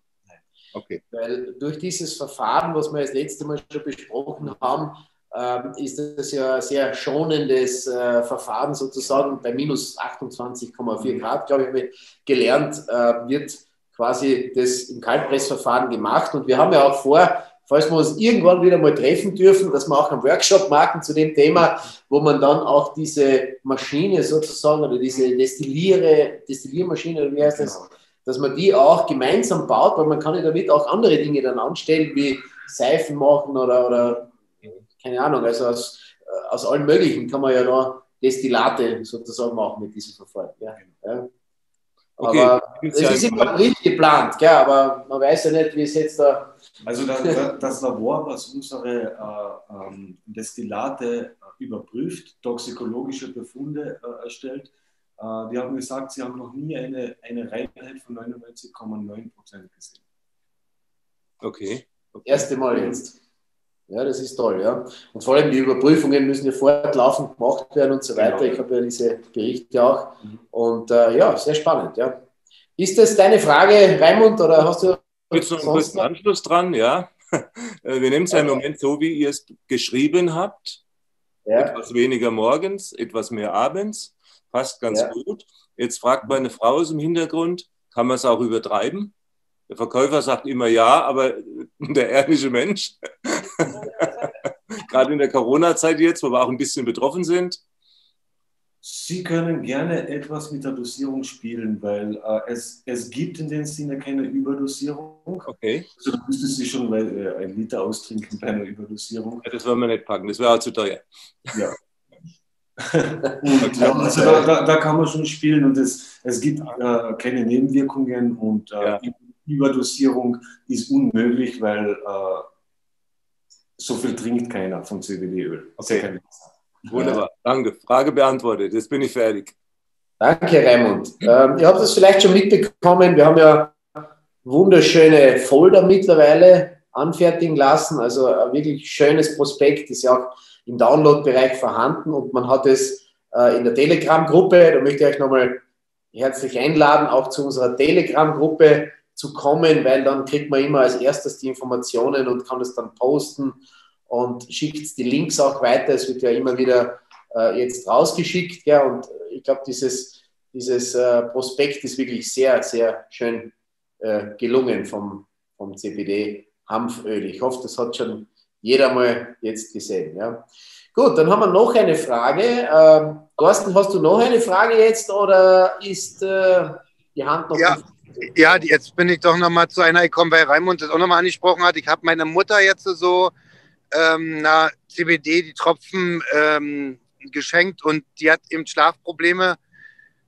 Okay. Weil durch dieses Verfahren, was wir das letzte Mal schon besprochen haben, ähm, ist das ja ein sehr schonendes äh, Verfahren sozusagen. Bei minus 28,4 mhm. Grad, glaube ich gelernt, äh, wird quasi das im Kaltpressverfahren gemacht. Und wir haben ja auch vor, falls wir uns irgendwann wieder mal treffen dürfen, dass wir auch einen Workshop machen zu dem Thema, wo man dann auch diese Maschine sozusagen oder diese Destilliere, Destilliermaschine oder wie heißt das, genau. dass man die auch gemeinsam baut, weil man kann ja damit auch andere Dinge dann anstellen, wie Seifen machen oder, oder keine Ahnung, also aus, aus allen möglichen kann man ja da Destillate sozusagen machen mit diesem Verfahren. Ja. ja. Okay. Aber es ist immer nicht geplant, gell? aber man weiß ja nicht, wie es jetzt da. Also das, das Labor, was unsere äh, ähm, Destillate äh, überprüft, toxikologische Befunde äh, erstellt, äh, die haben gesagt, sie haben noch nie eine, eine Reinheit von 99,9 Prozent gesehen. Okay. okay. Erste Mal jetzt. Ja, das ist toll, ja. Und vor allem die Überprüfungen müssen ja fortlaufend gemacht werden und so weiter. Genau. Ich habe ja diese Berichte auch. Mhm. Und äh, ja, sehr spannend, ja. Ist das deine Frage, Raimund, oder hast du. Jetzt noch einen kurzen Anschluss dran, ja. <laughs> Wir nehmen es ja im Moment so, wie ihr es geschrieben habt. Ja. Etwas weniger morgens, etwas mehr abends. Passt ganz ja. gut. Jetzt fragt meine Frau aus dem Hintergrund, kann man es auch übertreiben? Der Verkäufer sagt immer ja, aber <laughs> der ehrliche Mensch, <laughs> gerade in der Corona-Zeit jetzt, wo wir auch ein bisschen betroffen sind. Sie können gerne etwas mit der Dosierung spielen, weil äh, es, es gibt in dem Sinne keine Überdosierung. Okay. Also da müsste Sie schon mal äh, ein Liter austrinken bei einer Überdosierung. Ja, das wollen wir nicht packen, das wäre auch zu teuer. Ja. <laughs> ja, also da, da, da, kann man schon spielen und es, es gibt äh, keine Nebenwirkungen und äh, ja. Überdosierung ist unmöglich, weil äh, so viel trinkt keiner von CBD-Öl. Okay. Wunderbar, danke. Frage beantwortet. Jetzt bin ich fertig. Danke, Raimund. Ähm, ihr habt es vielleicht schon mitbekommen. Wir haben ja wunderschöne Folder mittlerweile anfertigen lassen. Also ein wirklich schönes Prospekt ist ja auch im Download-Bereich vorhanden und man hat es äh, in der Telegram-Gruppe. Da möchte ich euch nochmal herzlich einladen, auch zu unserer Telegram-Gruppe zu kommen, weil dann kriegt man immer als erstes die Informationen und kann das dann posten und schickt die Links auch weiter. Es wird ja immer wieder äh, jetzt rausgeschickt. Ja, und ich glaube, dieses, dieses äh, Prospekt ist wirklich sehr, sehr schön äh, gelungen vom, vom CBD Hanföl. Ich hoffe, das hat schon jeder mal jetzt gesehen. Ja. Gut, dann haben wir noch eine Frage. Ähm, Thorsten, hast du noch eine Frage jetzt oder ist äh, die Hand noch? Ja. Ja, jetzt bin ich doch nochmal zu einer gekommen, weil Raimund das auch nochmal angesprochen hat. Ich habe meine Mutter jetzt so ähm, na, CBD, die Tropfen ähm, geschenkt und die hat eben Schlafprobleme.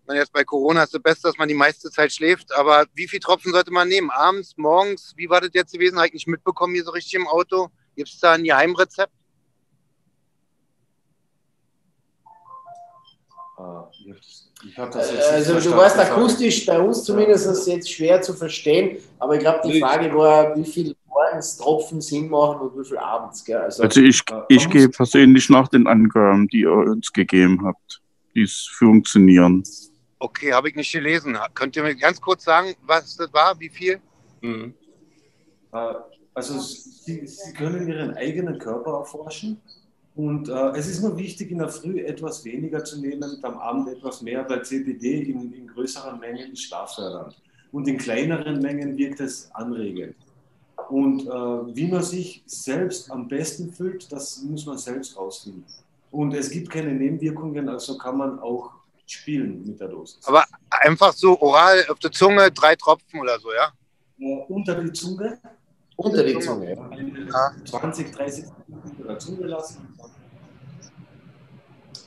Man jetzt bei Corona ist das Beste, dass man die meiste Zeit schläft. Aber wie viele Tropfen sollte man nehmen? Abends, morgens? Wie war das jetzt gewesen? Habe ich nicht mitbekommen hier so richtig im Auto. Gibt es da ein Geheimrezept? Ah, also du warst akustisch bei uns zumindest jetzt schwer zu verstehen, aber ich glaube, die Frage war, wie viel Tagestropfen Sinn machen und wie viel abends. Gell? Also, also ich, ich gehe persönlich nach den Angaben, die ihr uns gegeben habt, die funktionieren. Okay, habe ich nicht gelesen. Könnt ihr mir ganz kurz sagen, was das war, wie viel? Mhm. Äh, also Sie, Sie können Ihren eigenen Körper erforschen und äh, es ist nur wichtig, in der Früh etwas weniger zu nehmen und am Abend etwas mehr, weil CBD in, in größeren Mengen ist schlaffördernd. Und in kleineren Mengen wirkt es anregend. Und äh, wie man sich selbst am besten fühlt, das muss man selbst rausfinden. Und es gibt keine Nebenwirkungen, also kann man auch spielen mit der Dosis. Aber einfach so oral auf der Zunge, drei Tropfen oder so, ja? Äh, unter die Zunge. Unter die Zunge, ja. 20, 30 Minuten unter der Zunge lassen.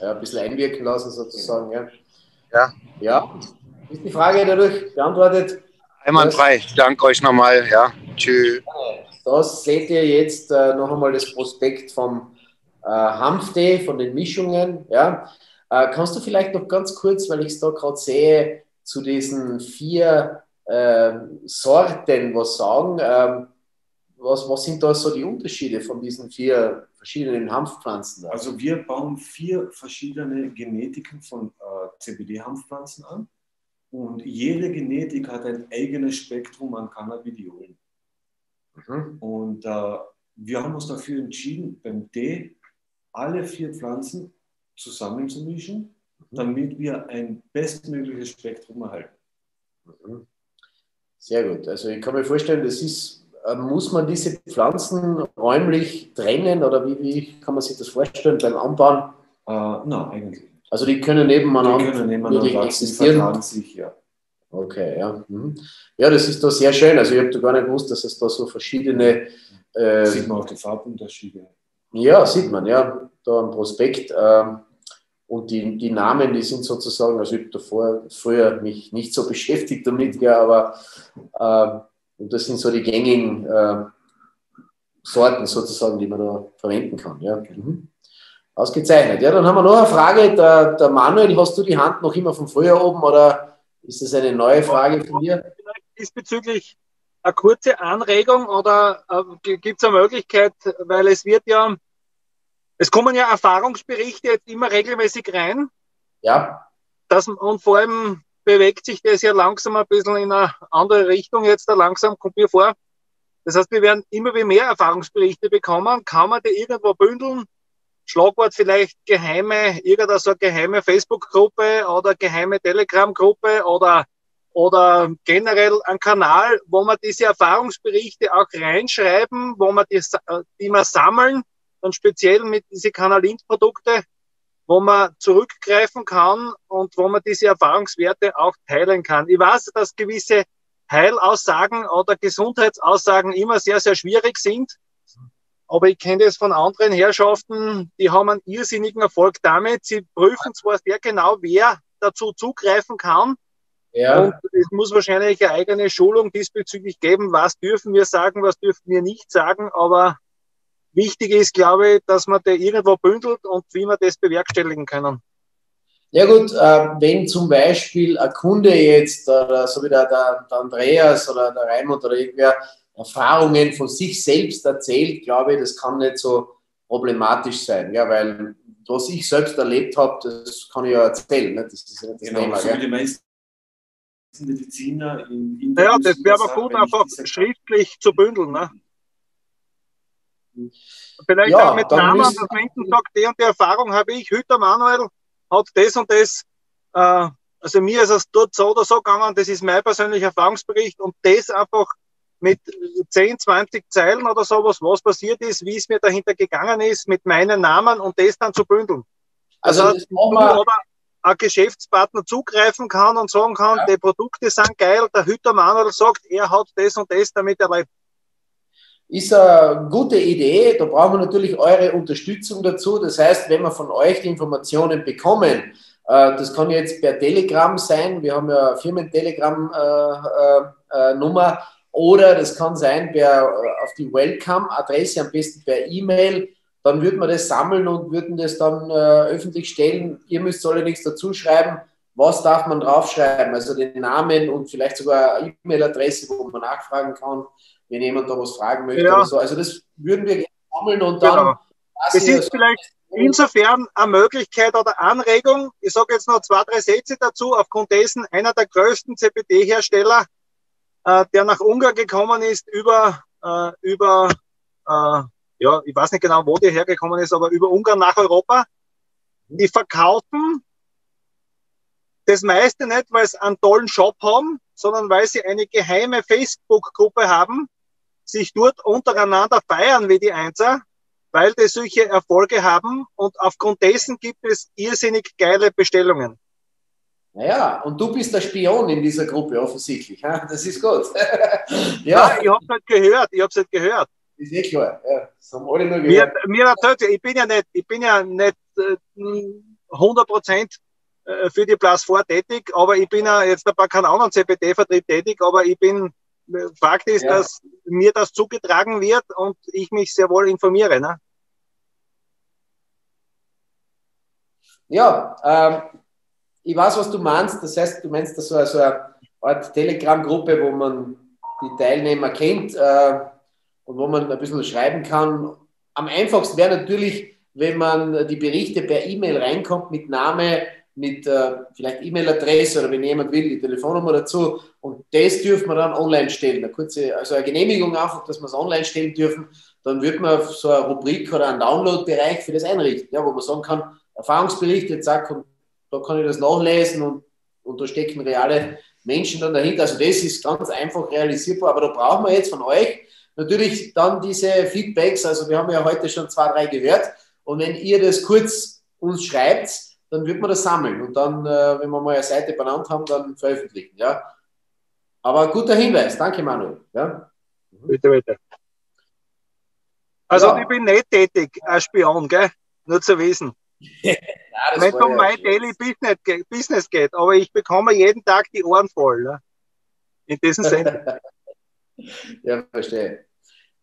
Ja, ein bisschen einwirken lassen sozusagen, ja. Ja. Ja, ist die Frage dadurch beantwortet? Einwandfrei. Ich danke euch nochmal. Ja, tschüss. Das seht ihr jetzt äh, noch einmal das Prospekt vom äh, Hanftee, von den Mischungen. Ja. Äh, kannst du vielleicht noch ganz kurz, weil ich es da gerade sehe, zu diesen vier äh, Sorten was sagen? Ähm, was, was sind da so die Unterschiede von diesen vier verschiedenen Hanfpflanzen? Also wir bauen vier verschiedene Genetiken von äh, CBD-Hanfpflanzen an. Und jede Genetik hat ein eigenes Spektrum an Cannabidiolen. Mhm. Und äh, wir haben uns dafür entschieden, beim D alle vier Pflanzen zusammenzumischen, mhm. damit wir ein bestmögliches Spektrum erhalten. Mhm. Sehr gut. Also ich kann mir vorstellen, das ist, muss man diese Pflanzen räumlich trennen oder wie, wie kann man sich das vorstellen beim Anbauen? Äh, nein, eigentlich also die können nebeneinander, die können nebeneinander existieren. Sich, ja. Okay, ja. Mhm. Ja, das ist da sehr schön. Also ich habe da gar nicht gewusst, dass es da so verschiedene... Äh, sieht man auch die Farbunterschiede. Ja, sieht man, ja. Da am Prospekt. Äh, und die, die Namen, die sind sozusagen, also ich habe davor früher mich nicht so <laughs> beschäftigt damit, ja, aber äh, und das sind so die gängigen äh, Sorten sozusagen, die man da verwenden kann. Ja. Mhm. Ausgezeichnet. Ja, dann haben wir noch eine Frage. Der, der Manuel, hast du die Hand noch immer von früher oben oder ist das eine neue Frage von dir? Diesbezüglich eine kurze Anregung oder äh, gibt es eine Möglichkeit, weil es wird ja, es kommen ja Erfahrungsberichte jetzt immer regelmäßig rein. Ja. Das, und vor allem bewegt sich das ja langsam ein bisschen in eine andere Richtung jetzt da langsam, kommt mir vor. Das heißt, wir werden immer mehr Erfahrungsberichte bekommen. Kann man die irgendwo bündeln? Schlagwort vielleicht geheime, irgendeine so geheime Facebook-Gruppe oder geheime Telegram-Gruppe oder, oder generell ein Kanal, wo man diese Erfahrungsberichte auch reinschreiben, wo man die, die man sammeln, dann speziell mit diese Kanalint-Produkte, wo man zurückgreifen kann und wo man diese Erfahrungswerte auch teilen kann. Ich weiß, dass gewisse Heilaussagen oder Gesundheitsaussagen immer sehr, sehr schwierig sind. Aber ich kenne das von anderen Herrschaften, die haben einen irrsinnigen Erfolg damit. Sie prüfen zwar sehr genau, wer dazu zugreifen kann. Ja. Und es muss wahrscheinlich eine eigene Schulung diesbezüglich geben, was dürfen wir sagen, was dürfen wir nicht sagen. Aber wichtig ist, glaube ich, dass man der irgendwo bündelt und wie wir das bewerkstelligen können. Ja gut, äh, wenn zum Beispiel ein Kunde jetzt, oder so wie der, der, der Andreas oder der Raimund oder irgendwer, Erfahrungen von sich selbst erzählt, glaube ich, das kann nicht so problematisch sein. Ja, weil was ich selbst erlebt habe, das kann ich ja erzählen. Ne? Das ist ja nicht das genau, Thema. So die meisten Mediziner in, in Ja, das wäre aber gut, einfach schriftlich zu bündeln. Ne? Vielleicht ja, auch mit Namen, dass Menschen sagt, die und die Erfahrung habe ich. Hüter Manuel hat das und das. Äh, also mir ist es dort so oder so gegangen, das ist mein persönlicher Erfahrungsbericht und das einfach mit 10, 20 Zeilen oder sowas, was passiert ist, wie es mir dahinter gegangen ist, mit meinen Namen und das dann zu bündeln. Also, also oder ein Geschäftspartner zugreifen kann und sagen kann, ja. die Produkte sind geil, der Hütter Manuel sagt, er hat das und das damit erlebt. Ist eine gute Idee. Da brauchen wir natürlich eure Unterstützung dazu. Das heißt, wenn wir von euch die Informationen bekommen, äh, das kann jetzt per Telegram sein. Wir haben ja Firmen-Telegram-Nummer. Äh, äh, oder das kann sein per, auf die Welcome-Adresse, am besten per E-Mail. Dann würden wir das sammeln und würden das dann öffentlich stellen. Ihr müsst allerdings dazu schreiben, was darf man draufschreiben, also den Namen und vielleicht sogar E-Mail-Adresse, wo man nachfragen kann, wenn jemand da was fragen möchte Ja. oder so. Also das würden wir gerne sammeln und dann. Genau. ich, ist also- vielleicht insofern eine Möglichkeit oder Anregung. Ich sage jetzt noch zwei, drei Sätze dazu. Aufgrund dessen einer der größten CBD-Hersteller, äh, der nach Ungarn gekommen ist, über, äh, über äh, ja, ich weiß nicht genau, wo der hergekommen ist, aber über Ungarn nach Europa. Die verkaufen das meiste nicht, weil sie einen tollen Shop haben, sondern weil sie eine geheime Facebook-Gruppe haben, sich dort untereinander feiern wie die Einser weil die solche Erfolge haben und aufgrund dessen gibt es irrsinnig geile Bestellungen. Naja, und du bist der Spion in dieser Gruppe offensichtlich. ha? Das ist gut. <laughs> Ja, ja, ich hab's nicht gehört, ich hab's nicht gehört. ist eh klar. Ja, das haben alle nur Mir, gehört. mir erzählt, ich bin ja nicht, ich bin ja nicht äh, 100 Prozent äh, für die 4 tätig, aber ich bin ja jetzt bei keinem anderen CPD-Vertrieb tätig, aber ich bin, äh, Fakt ist, Ja. dass mir das zugetragen wird und ich mich sehr wohl informiere. Ne? Ja, ähm, ich weiß, was du meinst. Das heißt, du meinst das so, so eine Art Telegram-Gruppe, wo man die Teilnehmer kennt äh, und wo man ein bisschen schreiben kann. Am einfachsten wäre natürlich, wenn man die Berichte per E-Mail reinkommt mit Name, mit äh, vielleicht E-Mail-Adresse oder wenn jemand will, die Telefonnummer dazu. Und das dürfen wir dann online stellen. Eine kurze, also eine Genehmigung einfach, dass wir es online stellen dürfen. Dann wird man so eine Rubrik oder einen Download-Bereich für das einrichten, ja, wo man sagen kann, Erfahrungsberichte, zack, und da kann ich das nachlesen und, und da stecken reale Menschen dann dahinter. Also das ist ganz einfach realisierbar, aber da brauchen wir jetzt von euch natürlich dann diese Feedbacks. Also wir haben ja heute schon zwei, drei gehört und wenn ihr das kurz uns schreibt, dann wird man das sammeln und dann, äh, wenn wir mal eine Seite benannt haben, dann veröffentlichen. Ja. Aber guter Hinweis, danke Manuel. Ja. Bitte, bitte. Also Ja. ich bin nicht tätig als Spion, gell? Nur zu wissen. <laughs> Ja, Wenn es um mein Daily Business, Business geht, aber ich bekomme jeden Tag die Ohren voll. Ne? In diesem Sinne. <laughs> Ja, verstehe.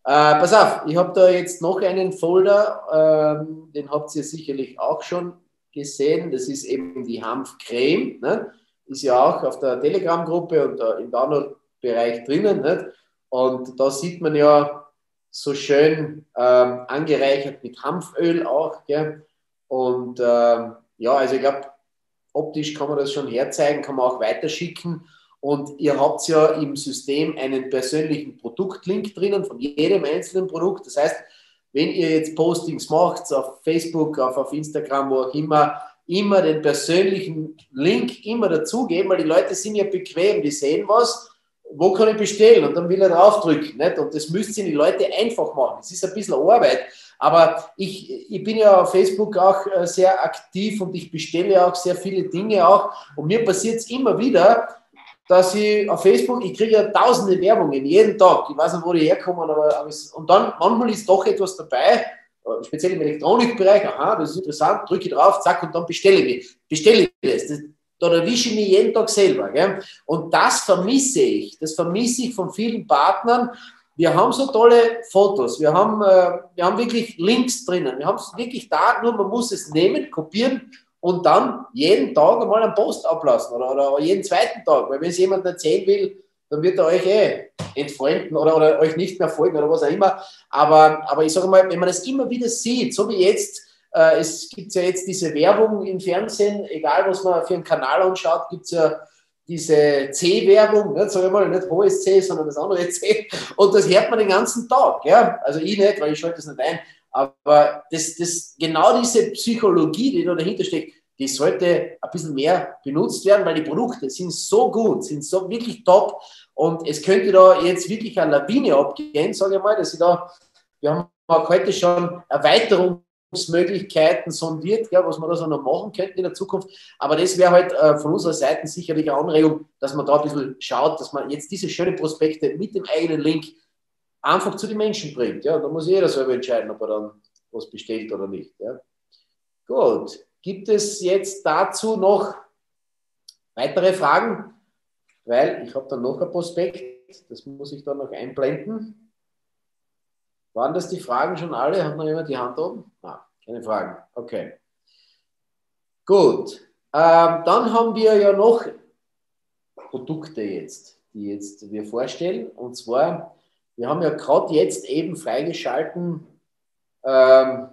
Äh, pass auf, ich habe da jetzt noch einen Folder, ähm, den habt ihr sicherlich auch schon gesehen. Das ist eben die Hanfcreme. Ne? Ist ja auch auf der Telegram-Gruppe und im Download-Bereich drinnen. Nicht? Und da sieht man ja so schön ähm, angereichert mit Hanföl auch. Gell? Und ähm, ja, also ich glaube, optisch kann man das schon herzeigen, kann man auch weiterschicken. Und ihr habt ja im System einen persönlichen Produktlink drinnen von jedem einzelnen Produkt. Das heißt, wenn ihr jetzt Postings macht auf Facebook, auf, auf Instagram, wo auch immer, immer den persönlichen Link immer dazugeben, weil die Leute sind ja bequem, die sehen was, wo kann ich bestellen und dann will er draufdrücken. Nicht? Und das müssten die Leute einfach machen. Das ist ein bisschen Arbeit, aber ich, ich bin ja auf Facebook auch äh, sehr aktiv und ich bestelle auch sehr viele Dinge auch und mir passiert es immer wieder, dass ich auf Facebook, ich kriege ja tausende Werbungen jeden Tag. Ich weiß nicht, wo die herkommen, aber, aber es, und dann manchmal ist doch etwas dabei, speziell im Elektronikbereich, aha, das ist interessant, drücke drauf, zack, und dann bestelle ich. Bestelle ich das. das da erwische ich mich jeden Tag selber. Gell? Und das vermisse ich. Das vermisse ich von vielen Partnern. Wir haben so tolle Fotos. Wir haben, äh, wir haben wirklich Links drinnen. Wir haben es wirklich da, nur man muss es nehmen, kopieren und dann jeden Tag einmal einen Post ablassen oder, oder jeden zweiten Tag. Weil wenn es jemand erzählen will, dann wird er euch eh entfreunden oder, oder euch nicht mehr folgen oder was auch immer. Aber, aber ich sage mal, wenn man das immer wieder sieht, so wie jetzt, äh, es gibt ja jetzt diese Werbung im Fernsehen, egal was man für einen Kanal anschaut, gibt es ja diese C-Werbung, nicht, sag ich mal, nicht hohes C, sondern das andere <laughs> C. Und das hört man den ganzen Tag. Ja? Also ich nicht, weil ich schalte das nicht ein. Aber das, das, genau diese Psychologie, die da dahinter steckt, die sollte ein bisschen mehr benutzt werden, weil die Produkte sind so gut, sind so wirklich top. Und es könnte da jetzt wirklich eine Lawine abgehen, sage ich mal, dass ich da, wir haben auch heute schon Erweiterungsmöglichkeiten sondiert, ja, was wir da so noch machen könnten in der Zukunft. Aber das wäre halt äh, von unserer Seite sicherlich eine Anregung, dass man da ein bisschen schaut, dass man jetzt diese schönen Prospekte mit dem eigenen Link einfach zu den Menschen bringt. Ja, da muss jeder selber entscheiden, ob er dann was bestellt oder nicht. Ja. Gut. Gibt es jetzt dazu noch weitere Fragen? Weil ich habe dann noch ein Prospekt, das muss ich dann noch einblenden. Waren das die Fragen schon alle? Hat noch jemand die Hand oben? Ah, keine Fragen. Okay. Gut. Ähm, dann haben wir ja noch Produkte jetzt, die jetzt wir vorstellen. Und zwar wir haben ja gerade jetzt eben freigeschalten ähm,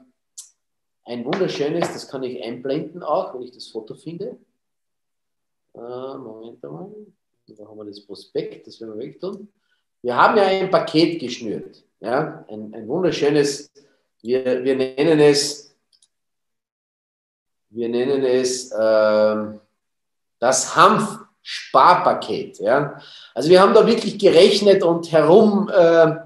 ein wunderschönes, das kann ich einblenden auch, wenn ich das Foto finde. Äh, Moment einmal, da haben wir das Prospekt, das werden wir wegtun. Wir haben ja ein Paket geschnürt, ja, ein, ein wunderschönes, wir, wir nennen es, wir nennen es äh, das Hanf-Sparpaket. Ja. Also wir haben da wirklich gerechnet und herum äh,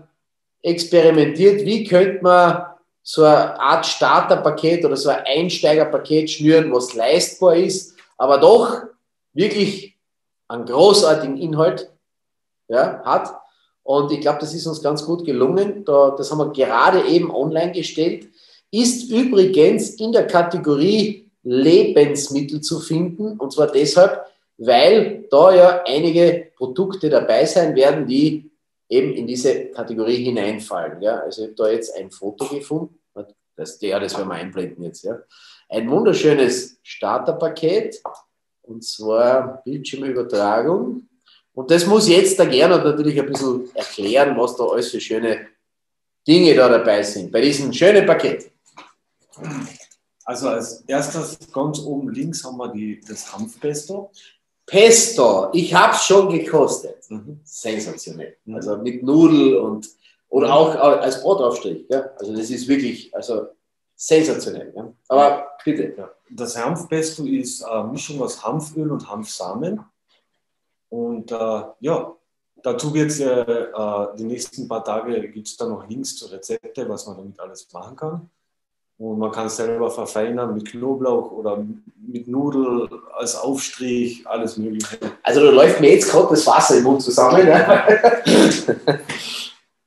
experimentiert, wie könnte man so eine Art Starterpaket oder so ein Einsteigerpaket schnüren, was leistbar ist, aber doch wirklich einen großartigen Inhalt ja, hat. Und ich glaube, das ist uns ganz gut gelungen. Da, das haben wir gerade eben online gestellt. Ist übrigens in der Kategorie Lebensmittel zu finden. Und zwar deshalb, weil da ja einige Produkte dabei sein werden, die eben in diese Kategorie hineinfallen. Ja? Also ich habe da jetzt ein Foto gefunden, das, ja, das werden wir einblenden jetzt. Ja? Ein wunderschönes Starterpaket und zwar Bildschirmübertragung. Und das muss jetzt der Gernot natürlich ein bisschen erklären, was da alles für schöne Dinge da dabei sind, bei diesem schönen Paket. Also als erstes ganz oben links haben wir die, das Hanfpesto. Pesto, ich habe es schon gekostet. Mhm. Sensationell. Mhm. Also mit Nudel und oder auch als Brotaufstrich. Ja? Also das ist wirklich also sensationell. Ja? Aber bitte. Ja. Das Hanfpesto ist eine Mischung aus Hanföl und Hanfsamen. Und äh, ja, dazu wird es ja äh, die nächsten paar Tage gibt es da noch Links zu Rezepte, was man damit alles machen kann. Und man kann es selber verfeinern mit Knoblauch oder mit Nudel als Aufstrich, alles Mögliche. Also da läuft mir jetzt gerade das Wasser im Mund zusammen. Ne?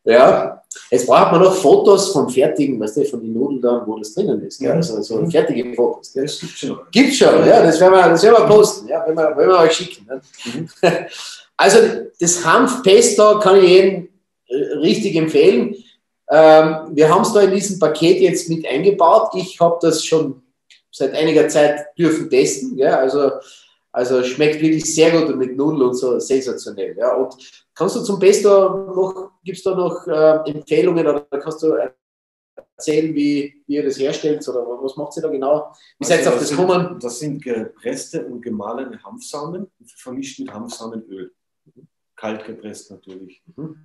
ja, <laughs> jetzt braucht man noch Fotos vom fertigen, weißt du, von den Nudeln da, wo das drinnen ist. Gell? Also so fertige Fotos. Gell? Das gibt schon. Gibt schon, ja, das werden wir, das werden wir posten, ja, wenn wir, wenn wir euch schicken. Ne? Mhm. <laughs> Also das Hanfpesto kann ich jedem äh, richtig empfehlen. Ähm, wir haben es da in diesem Paket jetzt mit eingebaut. Ich habe das schon seit einiger Zeit dürfen testen. Ja? Also, also schmeckt wirklich sehr gut und mit Nudeln und so sensationell. Ja? Und kannst du zum Pesto noch, gibt es da noch äh, Empfehlungen oder kannst du erzählen, wie, wie ihr das herstellt oder was macht ihr da genau? Wie seid ihr also auf das gekommen? Das sind gepresste und gemahlene Hanfsamen, vermischt mit Hanfsamenöl. Kalt gepresst natürlich. Mhm.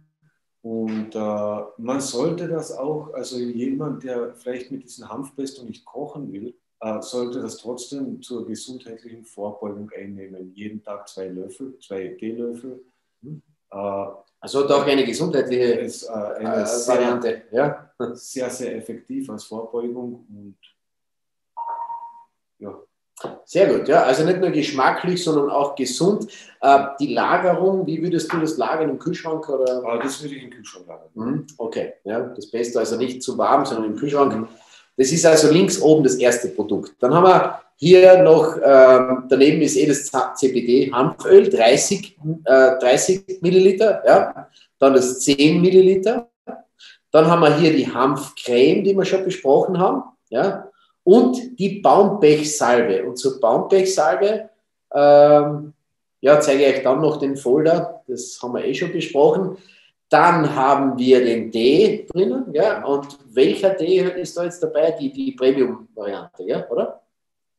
Und äh, man sollte das auch, also jemand, der vielleicht mit diesem Hanfpesto nicht kochen will, äh, sollte das trotzdem zur gesundheitlichen Vorbeugung einnehmen. Jeden Tag zwei Löffel, zwei Teelöffel. Äh, also doch eine gesundheitliche ist, äh, eine äh, Variante. Ja. Sehr, sehr effektiv als Vorbeugung und ja. Sehr gut, ja. Also nicht nur geschmacklich, sondern auch gesund. Äh, die Lagerung, wie würdest du das lagern? Im Kühlschrank? Oder? Ah, das würde ich im Kühlschrank lagern. Mhm. Okay, ja. Das Beste also nicht zu warm, sondern im Kühlschrank. Mhm. Das ist also links oben das erste Produkt. Dann haben wir hier noch, ähm, daneben ist eh das CBD Hanföl, 30, äh, 30 Milliliter. Ja. Dann das 10 Milliliter. Dann haben wir hier die Hanfcreme, die wir schon besprochen haben. Ja und die Baumpechsalbe. Und zur Baumpechsalbe, ähm, ja, zeige ich euch dann noch den Folder, das haben wir eh schon besprochen. Dann haben wir den D drinnen, ja, und welcher D ist da jetzt dabei? Die, die Premium-Variante, ja, oder?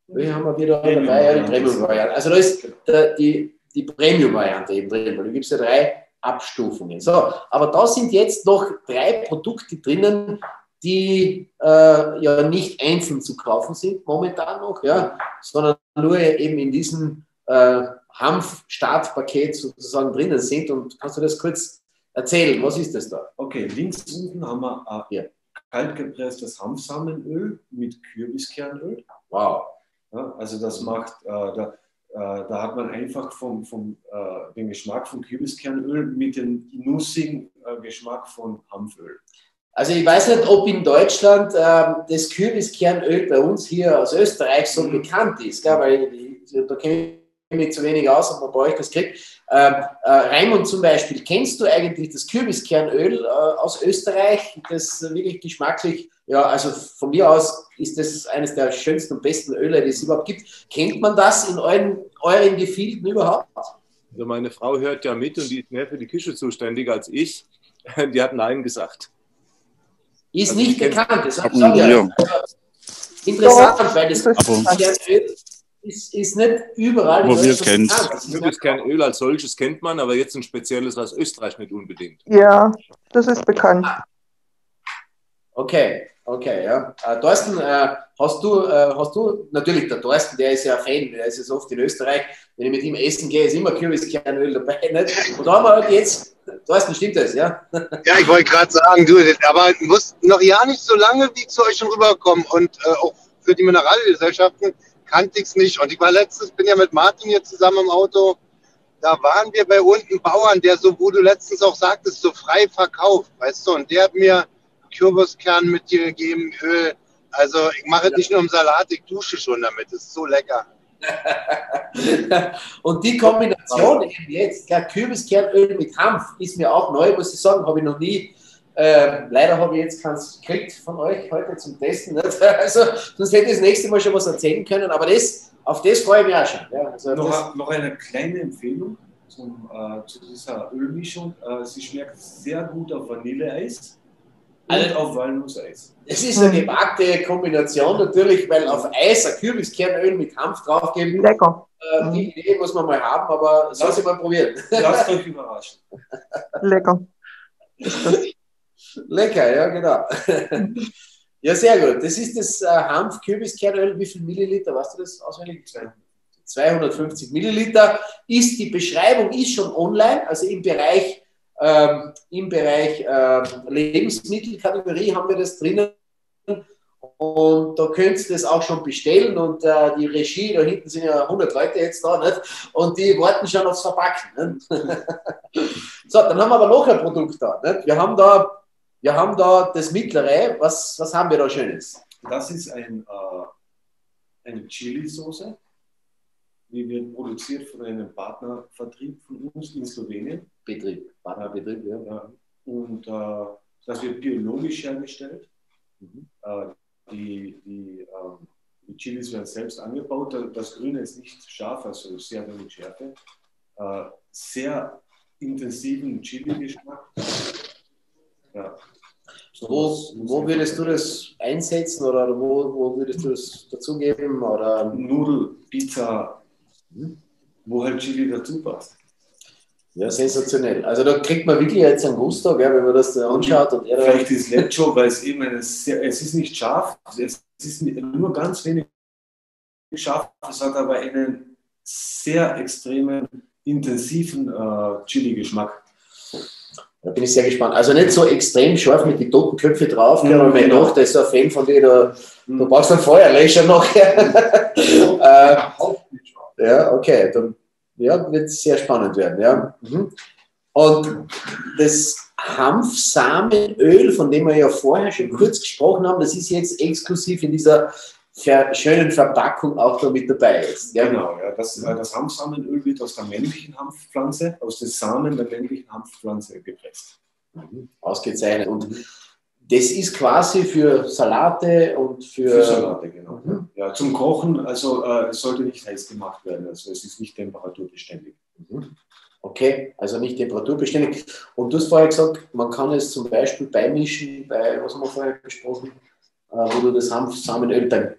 Welche haben wir wieder Premium dabei? Ja, die Premium-Variante. Also da ist der, die, die Premium-Variante eben drin, weil da gibt es ja drei Abstufungen. So, aber da sind jetzt noch drei Produkte drinnen, die äh, ja nicht einzeln zu kaufen sind momentan noch, ja, sondern nur eben in diesem äh, Hanf-Startpaket sozusagen drinnen sind. Und kannst du das kurz erzählen? Was ist das da? Okay, links unten haben wir äh, ja. kaltgepresstes Hanfsamenöl mit Kürbiskernöl. Wow. Ja, also das macht, äh, da, äh, da hat man einfach vom, vom, äh, den Geschmack von Kürbiskernöl mit dem nussigen äh, Geschmack von Hanföl. Also ich weiß nicht, ob in Deutschland ähm, das Kürbiskernöl bei uns hier aus Österreich so mhm. bekannt ist, gell? weil da kenne mich zu wenig aus, ob man bei euch das kriegt. Ähm, äh, Raimund zum Beispiel, kennst du eigentlich das Kürbiskernöl äh, aus Österreich, das wirklich geschmacklich, ja, also von mir aus ist das eines der schönsten und besten Öle, die es überhaupt gibt. Kennt man das in euren, euren Gefilden überhaupt? Also meine Frau hört ja mit und die ist mehr für die Küche zuständig als ich. <laughs> Die hat Nein gesagt. Ist Also nicht bekannt. Das Ab- sag ich ja. Also, interessant, weil das Kürbiskernöl ist, ist nicht überall Aber wir ist nicht- Kürbiskernöl als solches kennt man, aber jetzt ein spezielles aus Österreich nicht unbedingt. Ja, das ist bekannt. Okay, okay, ja. Äh, Thorsten, äh, hast du, äh, hast du, natürlich der Thorsten, der ist ja Fan, der ist ja so oft in Österreich, wenn ich mit ihm essen gehe, ist immer Kürbiskernöl dabei. <laughs> Nicht? Und da haben wir halt jetzt, Thorsten, stimmt das, ja? <laughs> Ja, ich wollte gerade sagen, du, aber muss noch ja nicht so lange wie zu euch schon rüberkommen und äh, auch für die Mineralgesellschaften kannte ich es nicht. Und ich war letztens, bin ja mit Martin hier zusammen im Auto, da waren wir bei unten Bauern, der so, wo du letztens auch sagtest, so frei verkauft, weißt du, und der hat mir Kürbiskern mit dir gegeben, Öl. Also ich mache es nicht nur im Salat, ich dusche schon damit, das ist so lecker. <laughs> Und die Kombination eben jetzt, ja, Kürbiskernöl mit Hanf, ist mir auch neu, muss ich sagen, habe ich noch nie. Äh, leider habe ich jetzt keins gekriegt von euch heute zum Testen. Nicht? <laughs> Also, sonst hätte ich das nächste Mal schon was erzählen können, aber das, auf das freue ich mich auch schon. Ja, also das, Noch, noch eine kleine Empfehlung zum, äh, zu dieser Ölmischung. Äh, sie schmeckt sehr gut auf Vanilleeis und Also- auf Walnusseis. es ist eine gewagte Kombination natürlich, weil auf Eis ein Kürbiskernöl mit Hanf draufgeben, Lecker. äh, die Idee muss man mal haben, aber soll sie mal probieren. Lasst euch überraschen. <laughs> Lecker. <laughs> Lecker, ja, genau. <laughs> ja, sehr gut. Das ist das äh, Hanf-Kürbiskernöl. Wie viel Milliliter? Weißt du das auswendig? 250 Milliliter. Ist die Beschreibung ist schon online, also im Bereich, ähm, im Bereich ähm, Lebensmittelkategorie haben wir das drinnen. Und da könnt ihr das auch schon bestellen. Und äh, die Regie, da hinten sind ja 100 Leute jetzt da, nicht? und die warten schon aufs Verpacken. <laughs> So, dann haben wir aber noch ein Produkt da. Nicht? Wir haben da wir haben da das mittlere. Was, was haben wir da Schönes? Das ist ein, äh, eine Chili-Soße. Die wird produziert von einem Partnervertrieb von uns in Slowenien. Betrieb. Partnerbetrieb, ja. Ja. Und äh, das wird biologisch hergestellt. Mhm. Äh, die, die, ähm, die Chilis werden selbst angebaut. Das Grüne ist nicht scharf, also sehr wenig Schärfe. Äh, sehr intensiven Chili-Geschmack. Ja. Wo, wo würdest du das einsetzen oder wo, wo würdest du das dazugeben? Oder? Nudel, Pizza, Mhm. wo halt Chili dazu passt. Ja, sensationell. Also da kriegt man wirklich jetzt einen Gusto, gell, wenn man das da anschaut. Und Vielleicht ist Lecho, weil es eben es ist nicht scharf, es ist nur ganz wenig scharf, es hat aber einen sehr extremen, intensiven äh, Chili-Geschmack. Da bin ich sehr gespannt. Also nicht so extrem scharf mit den toten Köpfe drauf, Mhm, aber mein genau. Tochter ist so ein Fan von dir, da, Mhm. du brauchst einen Feuerlöscher noch. <laughs> äh, Ja, okay. Dann ja, wird es sehr spannend werden. Ja. Mhm. Und das Hanfsamenöl, von dem wir ja vorher schon kurz gesprochen haben, das ist jetzt exklusiv in dieser schönen Verpackung auch da mit dabei. Jetzt, ja. Genau, ja, das, äh, das Hanfsamenöl wird aus der männlichen Hanfpflanze, aus den Samen der männlichen Hanfpflanze gepresst. Mhm. Ausgezeichnet. Und das ist quasi für Salate und für. Für Salate, genau. Mhm. Ja, zum Kochen, also äh, es sollte nicht heiß gemacht werden, also es ist nicht temperaturbeständig. Mhm. Okay, also nicht temperaturbeständig. Und du hast vorher gesagt, man kann es zum Beispiel beimischen bei, was haben wir vorher besprochen, äh, wo du das Hanfsamenöl beim,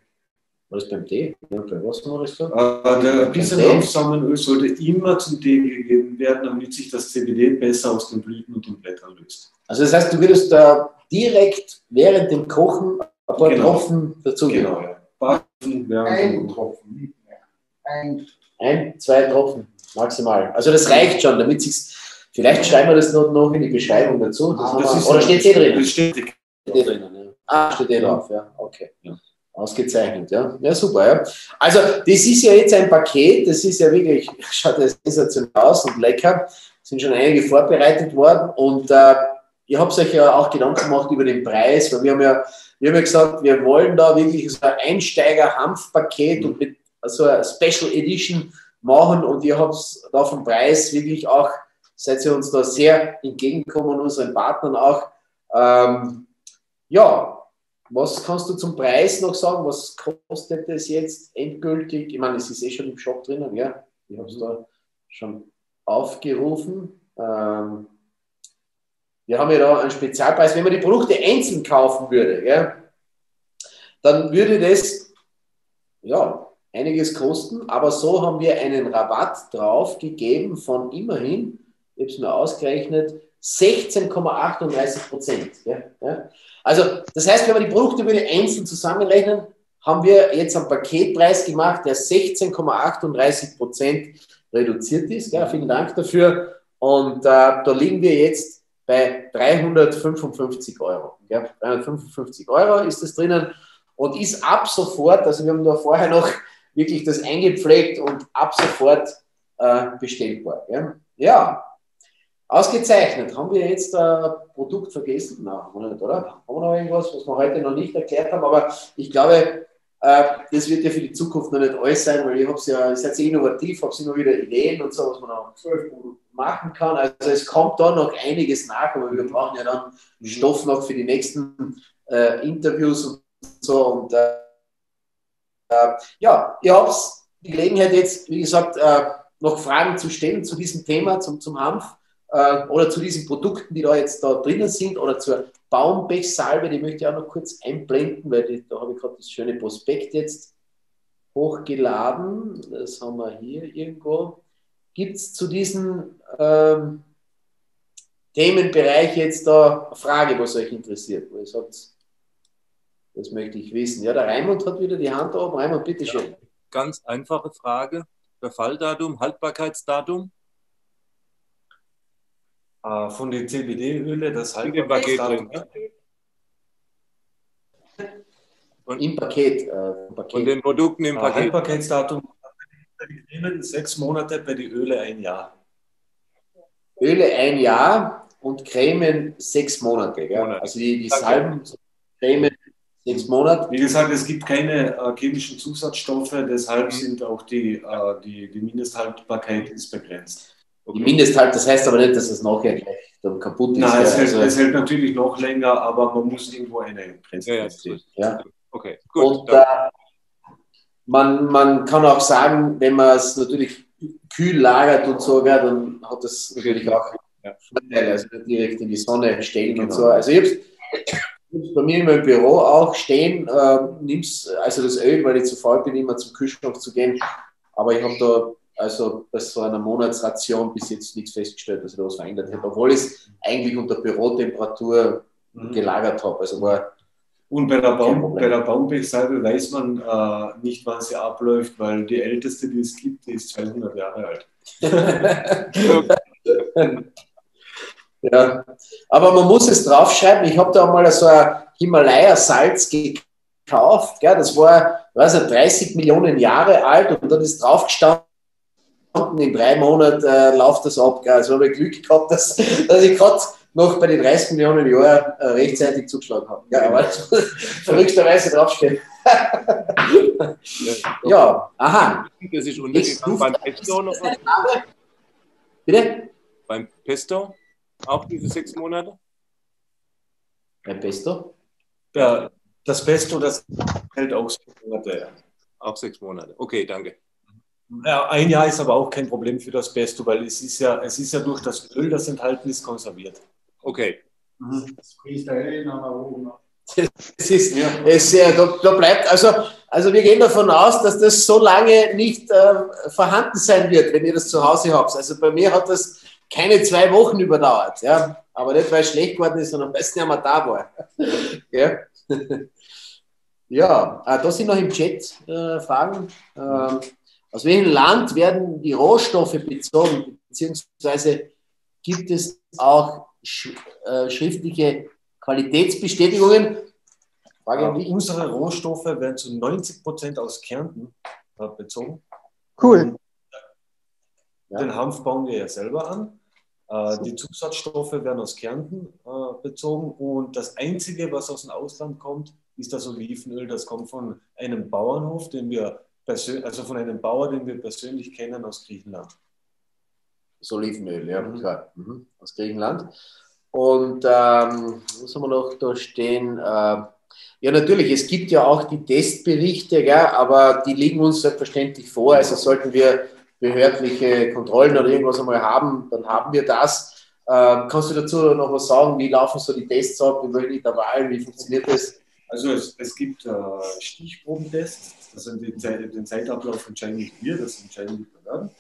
war das beim Tee? Ja, bei was wir das gesagt? Äh, der ein bisschen? Hanfsamenöl sollte immer zum Tee gegeben werden, damit sich das CBD besser aus den Blüten und den Blättern löst. Also das heißt, du würdest da direkt während dem Kochen ein paar Genau. Tropfen dazugeben. Genau, ja. Backen, während Tropfen. Ein Ein, zwei Tropfen maximal. Also das reicht schon, damit sich's. Vielleicht schreiben wir das noch, noch in die Beschreibung dazu. Das Ah, das ist- oder steht eh drin? Das steht Steht eh drinnen, ja. Ah, steht eh drauf, ja. Okay. Ausgezeichnet, ja. Ja, super, ja. Also, das ist ja jetzt ein Paket, das ist ja wirklich, <laughs> schaut ja sensationell aus und lecker. Sind schon einige vorbereitet worden und äh, ihr habt euch ja auch Gedanken gemacht über den Preis, weil wir haben ja, wir haben ja gesagt, wir wollen da wirklich so ein Einsteiger-Hanf-Paket und mit so einer Special Edition machen und ihr habt da vom Preis wirklich auch, seid ihr uns da sehr entgegengekommen, unseren Partnern auch. Ähm, ja, was kannst du zum Preis noch sagen? Was kostet es jetzt endgültig? Ich meine, es ist eh schon im Shop drinnen, ja. Ich habe es da schon aufgerufen. Ähm, wir haben ja da einen Spezialpreis, wenn man die Produkte einzeln kaufen würde, ja, dann würde das ja, einiges kosten, aber so haben wir einen Rabatt drauf gegeben von immerhin, ich habe es mir ausgerechnet, 16,38 Prozent. Ja, ja. Also das heißt, wenn wir die Produkte einzeln zusammenrechnen, haben wir jetzt einen Paketpreis gemacht, der 16,38 Prozent reduziert ist. Ja, vielen Dank dafür. Und äh, da liegen wir jetzt bei 355 Euro. Ja, 355 Euro ist das drinnen und ist ab sofort, also wir haben da vorher noch wirklich das eingepflegt und ab sofort äh, bestellbar. Ja? ja, ausgezeichnet. Haben wir jetzt ein Produkt vergessen? Nein, haben wir nicht, oder? Haben wir noch irgendwas, was wir heute noch nicht erklärt haben? Aber ich glaube, äh, das wird ja für die Zukunft noch nicht alles sein, weil ich habe ja, ihr seid sehr innovativ, habe immer wieder Ideen und so, was man auch machen kann. Also es kommt da noch einiges nach, aber wir brauchen ja dann Stoff noch für die nächsten äh, Interviews und so. Und äh, äh, ja, ihr habt die Gelegenheit jetzt, wie gesagt, äh, noch Fragen zu stellen zu diesem Thema, zum, zum Hanf äh, oder zu diesen Produkten, die da jetzt da drinnen sind oder zur Baumbechsalbe, die möchte ich auch noch kurz einblenden, weil die, da habe ich gerade das schöne Prospekt jetzt hochgeladen. Das haben wir hier irgendwo. Gibt es zu diesem ähm, Themenbereich jetzt da eine Frage, was euch interessiert? Wo ihr das möchte ich wissen. Ja, der Raimund hat wieder die Hand oben. Raimund, bitteschön. Ja, ganz einfache Frage. Verfalldatum, Haltbarkeitsdatum? Äh, von den CBD-Öle, das Haltbarkeitsdatum. Und Im Paket, äh, Paket. Von den Produkten im äh, Paket. Haltbarkeitsdatum bei den Cremen sechs Monate, bei den Öle ein Jahr. Öle ein Jahr und Cremen sechs Monate. Gell? Monate. Also die, die Salben, Cremen sechs Monate. Wie gesagt, es gibt keine äh, chemischen Zusatzstoffe, deshalb mhm. sind auch die, äh, die, die Mindesthaltbarkeit ist begrenzt. Okay. Die Mindesthalt, das heißt aber nicht, dass es nachher gleich dann kaputt ist. Nein, es, hält, also, es hält natürlich noch länger, aber man muss irgendwo eine Grenze ja, ja, ja. Okay, gut. Und äh, man, man kann auch sagen, wenn man es natürlich kühl lagert und so, ja, dann hat das natürlich auch ja. Vorteile, also direkt in die Sonne stellen genau. und so. Also ich habe bei mir immer im Büro auch stehen, äh, nimmst also das Öl, weil ich zu faul bin, immer zum Kühlschrank zu gehen. Aber ich habe da also bei so einer Monatsration bis jetzt nichts festgestellt, dass ich da was verändert hätte, obwohl ich es eigentlich unter Bürotemperatur mhm. gelagert habe. Also war und bei der, Baum, bei der Baumbechsalbe weiß man äh, nicht, wann sie abläuft, weil die älteste, die es gibt, die ist 200 Jahre alt. <laughs> Ja, aber man muss es draufschreiben. Ich habe da mal so ein Himalaya-Salz gekauft. Gell? Das war, weiß nicht, 30 Millionen Jahre alt und dann ist draufgestanden, in drei Monaten äh, läuft das ab. Also habe ich Glück gehabt, dass, dass ich gerade noch bei den 30 Millionen Jahren äh, rechtzeitig zugeschlagen habe. Ja, aber verrückterweise draufstehen. <laughs> ja, aha. Das ist untergegangen beim Pesto noch. Bitte? Beim Pesto? Auch diese sechs Monate? Ein Pesto? Ja, das Pesto, das hält auch sechs Monate. Auch sechs Monate. Okay, danke. Ja, ein Jahr ist aber auch kein Problem für das Pesto, weil es ist ja, es ist ja durch das Öl, das enthalten ist, konserviert. Okay. Mhm. Es ist, ja. es, da, da, bleibt, also, also wir gehen davon aus, dass das so lange nicht äh, vorhanden sein wird, wenn ihr das zu Hause habt. Also bei mir hat das keine zwei Wochen überdauert. Ja? Aber nicht, weil es schlecht geworden ist, sondern weil es nicht mehr da war. <laughs> ja, <laughs> ja äh, da sind noch im Chat äh, Fragen. Ähm, aus welchem Land werden die Rohstoffe bezogen, beziehungsweise gibt es auch sch äh, schriftliche Qualitätsbestätigungen? Frage an Unsere Rohstoffe werden zu 90 Prozent aus Kärnten äh, bezogen. Cool. Den Hanf bauen wir ja selber an. Äh, die Zusatzstoffe werden aus Kärnten äh, bezogen und das Einzige, was aus dem Ausland kommt, ist das Olivenöl. Das kommt von einem Bauernhof, den wir also von einem Bauer, den wir persönlich kennen aus Griechenland. Das Olivenöl, ja, mhm. klar. Mhm. Aus Griechenland. Und ähm, was haben wir noch da stehen? Äh, ja, natürlich, es gibt ja auch die Testberichte, gell, aber die liegen uns selbstverständlich vor. Also sollten wir behördliche Kontrollen oder irgendwas einmal haben, dann haben wir das. Äh, Äh, kannst du dazu noch was sagen? Wie laufen so die Tests ab? In welchen Intervallen? Wie funktioniert das? Also es, es gibt äh, Stichprobentests, also den, den Zeitablauf entscheiden nicht wir, das entscheiden die Behörden.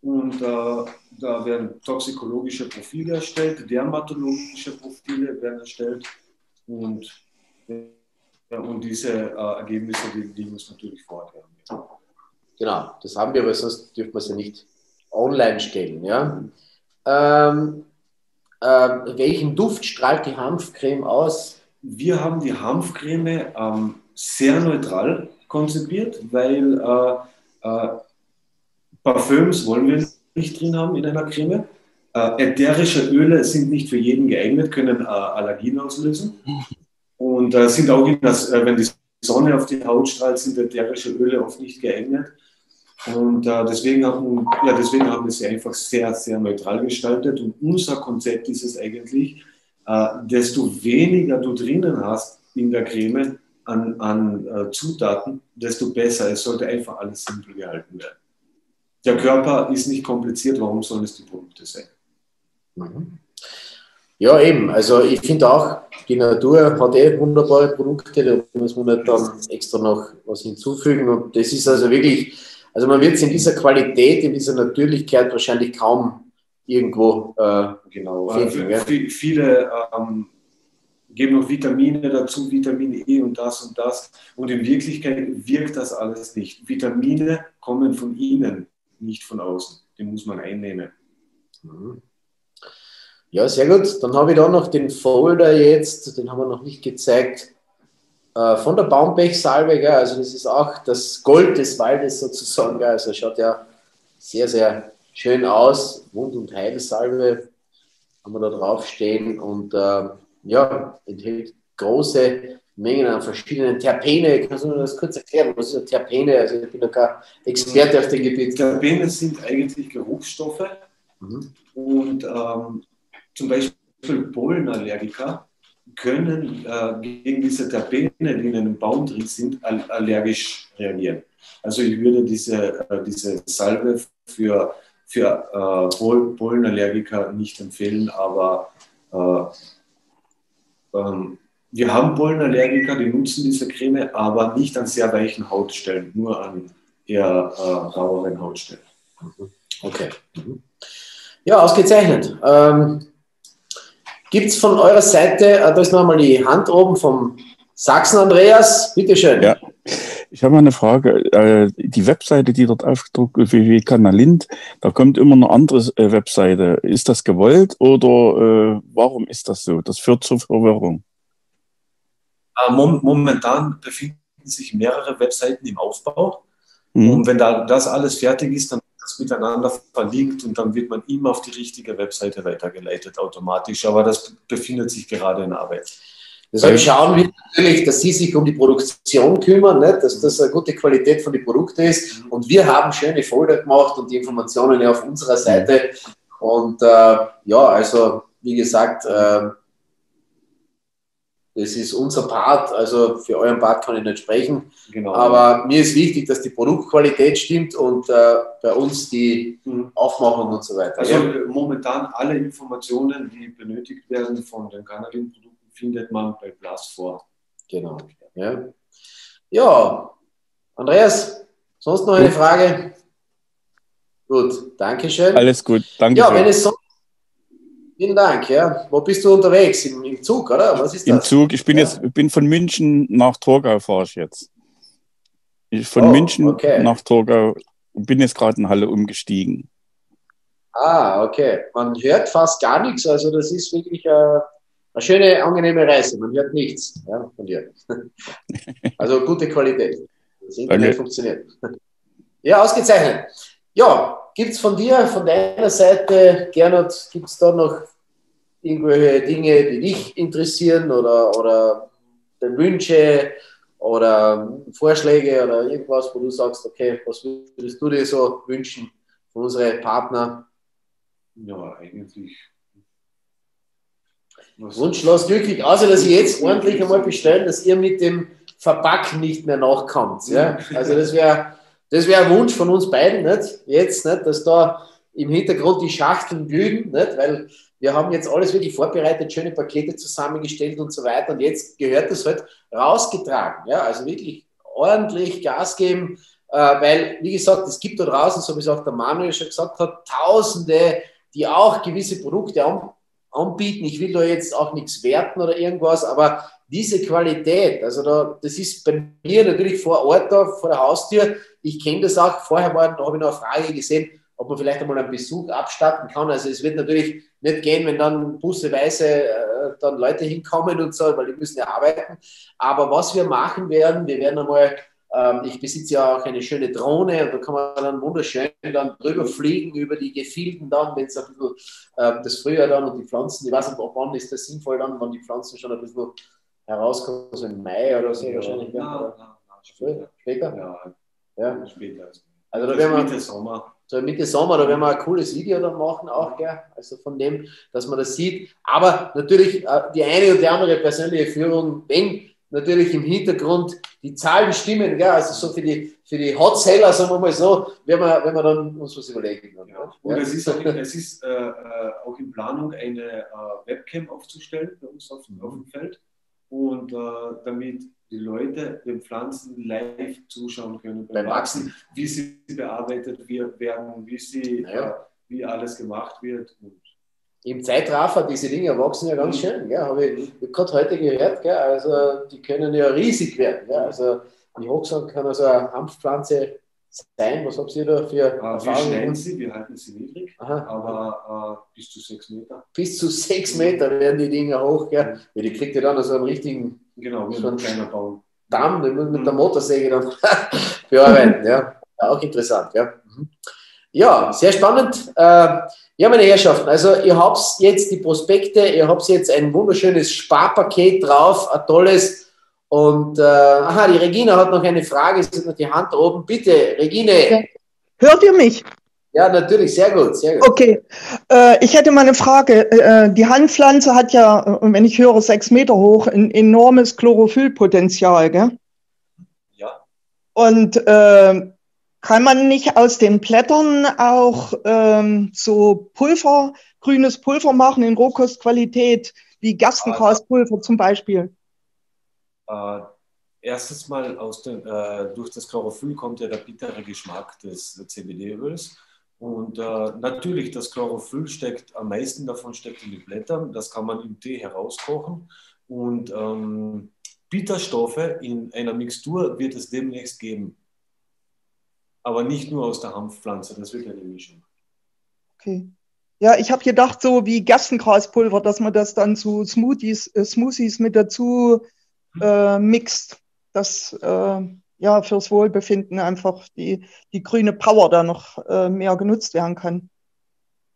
Und äh, da werden toxikologische Profile erstellt, dermatologische Profile werden erstellt und, ja, und diese äh, Ergebnisse, die, die muss natürlich vorher. Genau, das haben wir, aber sonst dürfen wir es ja nicht online stellen. Ja? Ähm, äh, welchen Duft strahlt die Hanfcreme aus? Wir haben die Hanfcreme ähm, sehr neutral konzipiert, weil äh, äh, Parfüms wollen wir nicht drin haben in einer Creme. Äh, ätherische Öle sind nicht für jeden geeignet, können äh, Allergien auslösen. Und äh, sind auch, das, wenn die Sonne auf die Haut strahlt, sind ätherische Öle oft nicht geeignet. Und äh, deswegen, haben, ja, deswegen haben wir sie einfach sehr, sehr neutral gestaltet. Und unser Konzept ist es eigentlich, äh, desto weniger du drinnen hast in der Creme an, an äh, Zutaten, desto besser. Es sollte einfach alles simpel gehalten werden. Der Körper ist nicht kompliziert, warum sollen es die Produkte sein? Mhm. Ja, eben. Also ich finde auch, die Natur hat eh wunderbare Produkte, da muss man nicht dann extra noch was hinzufügen. Und das ist also wirklich also man wird es in dieser Qualität, in dieser Natürlichkeit wahrscheinlich kaum irgendwo äh, genau. finden. Ja. Viele ähm, geben noch Vitamine dazu, Vitamin E und das und das. Und in Wirklichkeit wirkt das alles nicht. Vitamine kommen von innen, nicht von außen. Die muss man einnehmen. Mhm. Ja, sehr gut. Dann habe ich da noch den Folder jetzt, den haben wir noch nicht gezeigt. Äh, von der Baumpech-Salbe, also das ist auch das Gold des Waldes sozusagen, also schaut ja sehr, sehr schön aus. Wund- und Heilsalbe haben wir da draufstehen und äh, ja, enthält große Mengen an verschiedenen Terpene. Kannst du mir das kurz erklären? Was ist Terpene? Also ich bin ja kein Experte auf dem Gebiet. Terpene sind eigentlich Geruchsstoffe mhm. und ähm, zum Beispiel Pollenallergiker können äh, gegen diese Terpene, die in einem Baum drin sind, allergisch reagieren. Also ich würde diese, äh, diese Salbe für, für äh, Pollenallergiker nicht empfehlen, aber äh, ähm, wir haben Pollenallergiker, die nutzen diese Creme, aber nicht an sehr weichen Hautstellen, nur an eher äh, raueren Hautstellen. Okay. Mhm. Ja, ausgezeichnet. Ähm, Gibt es von eurer Seite, äh, da ist nochmal die Hand oben vom Sachsen Andreas, bitteschön. Ja, ich habe mal eine Frage. Äh, die Webseite, die dort aufgedruckt wird, www.kanalind, da kommt immer eine andere äh, Webseite. Ist das gewollt oder warum ist das so? Das führt zur Verwirrung. Momentan befinden sich mehrere Webseiten im Aufbau. Mhm. Und wenn da das alles fertig ist, dann das miteinander verlinkt und dann wird man immer auf die richtige Webseite weitergeleitet automatisch. Aber das befindet sich gerade in Arbeit. Deshalb schauen wir natürlich, dass Sie sich um die Produktion kümmern, nicht? dass das eine gute Qualität von den Produkten ist. Und wir haben schöne Folder gemacht und die Informationen ja auf unserer Seite. Und äh, ja, also wie gesagt, äh, das ist unser Part, also für euren Part kann ich nicht sprechen. Genau. Aber mir ist wichtig, dass die Produktqualität stimmt und äh, bei uns die mhm. Aufmachung und so weiter. Also ja. momentan alle Informationen, die benötigt werden von den Cannabis-Produkten, findet man bei Blast vor. Genau. Ja. ja, Andreas, sonst noch eine Frage? Gut, Dankeschön. Alles gut, danke. Ja, wenn es sonst Vielen Dank, ja. Wo bist du unterwegs? Im, Im, Zug, oder? Was ist das? Im Zug. Ich bin ja. jetzt bin von München nach Torgau fahre ich jetzt. Ich von oh, München okay. nach Torgau und bin jetzt gerade in Halle umgestiegen. Ah, okay. Man hört fast gar nichts, also das ist wirklich äh, eine schöne, angenehme Reise. Man hört nichts ja, von dir. <laughs> also gute Qualität. Das Internet Danke. funktioniert. <laughs> Ja, ausgezeichnet. Ja, Gibt es von dir, von deiner Seite, Gernot, gibt es da noch irgendwelche Dinge, die dich interessieren oder, oder Wünsche oder Vorschläge oder irgendwas, wo du sagst, okay, was würdest du dir so wünschen von unseren Partnern? Ja, eigentlich. Wunschlos glücklich, außer dass ich jetzt ordentlich einmal bestellen, dass ihr mit dem Verpacken nicht mehr nachkommt. Ja? Also das wäre das wäre ein Wunsch von uns beiden, nicht? Jetzt, nicht? Dass da im Hintergrund die Schachteln glühen, nicht? Weil wir haben jetzt alles wirklich vorbereitet, schöne Pakete zusammengestellt und so weiter. Und jetzt gehört das halt rausgetragen. Ja, also wirklich ordentlich Gas geben, äh, weil, wie gesagt, es gibt da draußen, so wie es auch der Manuel schon gesagt hat, Tausende, die auch gewisse Produkte anbieten. Ich will da jetzt auch nichts werten oder irgendwas, aber diese Qualität, also da, das ist bei mir natürlich vor Ort da, vor der Haustür. Ich kenne das auch. Vorher habe ich noch eine Frage gesehen, ob man vielleicht einmal einen Besuch abstatten kann. Also es wird natürlich nicht gehen, wenn dann busseweise äh, dann Leute hinkommen und so, weil die müssen ja arbeiten. Aber was wir machen werden, wir werden einmal, ich besitze ja auch eine schöne Drohne und da kann man dann wunderschön dann drüber fliegen über die Gefilden dann, wenn es ein bisschen äh, das Frühjahr dann und die Pflanzen, ich weiß nicht, ab wann ist das sinnvoll dann, wenn die Pflanzen schon ein bisschen herauskommen, so im Mai oder so ja, wahrscheinlich. Ja, ja, ja, später. Später? Ja, ja. später. Also da werden wir, Mitte Sommer so Mitte Sommer, da werden wir ein cooles Video dann machen, auch, gell? also von dem, dass man das sieht. Aber natürlich äh, die eine oder andere persönliche Führung, wenn natürlich im Hintergrund die Zahlen stimmen, gell? also so für die, für die Hotseller, sagen wir mal so, werden wir, werden wir dann uns was überlegen. Dann, ja. Und ja. es ist, auch, es ist äh, äh, auch in Planung, eine äh, Webcam aufzustellen bei uns auf, auf dem Feld und äh, damit die Leute den Pflanzen live zuschauen können beim Wachsen, wie sie bearbeitet werden, wie, sie, ja. äh, wie alles gemacht wird. Und Im Zeitraffer, diese Dinge wachsen ja ganz mhm. schön. Habe ich, ich gerade heute gehört, gell? also die können ja riesig werden. Gell? Also die Hochsang kann also eine Hanfpflanze sein. Was habt ihr da für äh, Wir schneiden sie, wir halten sie niedrig, Aha. aber äh, bis zu sechs Meter. Bis zu sechs Meter werden die Dinger hoch. Gell? Ja, die kriegt ihr dann also einen richtigen Genau, so ein kleiner Baum. Damm, den muss mit der Motorsäge dann <laughs> bearbeiten. ja. Auch interessant. Ja, mhm. Ja sehr spannend. Äh, ja, meine Herrschaften, also ihr habt jetzt die Prospekte, ihr habt jetzt ein wunderschönes Sparpaket drauf, ein tolles. Und äh, aha, die Regina hat noch eine Frage, sie hat noch die Hand oben. Bitte, Regine. Hört ihr mich? Ja, natürlich, sehr gut, sehr gut. Okay, äh, ich hätte mal eine Frage. Äh, die Handpflanze hat ja, wenn ich höre, sechs Meter hoch, ein enormes Chlorophyllpotenzial, gell? Ja. Und äh, kann man nicht aus den Blättern auch ähm, so Pulver, grünes Pulver machen in Rohkostqualität, wie Gerstengraspulver zum Beispiel? Äh, erstens mal den, äh, durch das Chlorophyll kommt ja der bittere Geschmack des CBD-Öls. Und äh, natürlich, das Chlorophyll steckt, am meisten davon steckt in den Blättern. Das kann man im Tee herauskochen. Und ähm, Bitterstoffe in einer Mixtur wird es demnächst geben. Aber nicht nur aus der Hanfpflanze, das wird eine Mischung. Okay. Ja, ich habe gedacht, so wie Gerstengraspulver, dass man das dann zu Smoothies, äh, Smoothies mit dazu äh, mixt. Das äh, ja, fürs Wohlbefinden einfach die, die grüne Power da noch äh, mehr genutzt werden kann.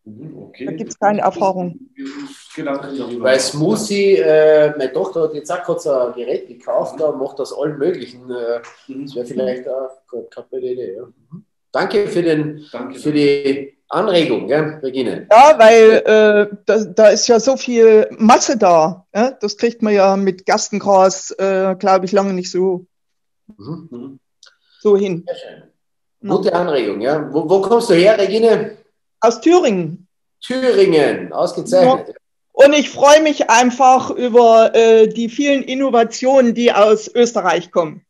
Mhm, okay. Da gibt es keine Erfahrung. Weil Smoothie, äh, meine Tochter hat jetzt auch kurz ein Gerät gekauft, da macht das allen möglichen. Äh, mhm. das wäre vielleicht auch keine Idee. Ja. Mhm. Danke für, den, Danke. für die Anregung, gell, Regine. Ja, weil äh, da, da, ist ja so viel Masse da. Ja? Das kriegt man ja mit Gerstengras, äh, glaube ich, lange nicht so Mhm. So hin. Gute Anregung, ja. Wo, wo, kommst du her, Regine? Aus Thüringen. Thüringen, ausgezeichnet. Ja. Und ich freue mich einfach über äh, die vielen Innovationen, die aus Österreich kommen.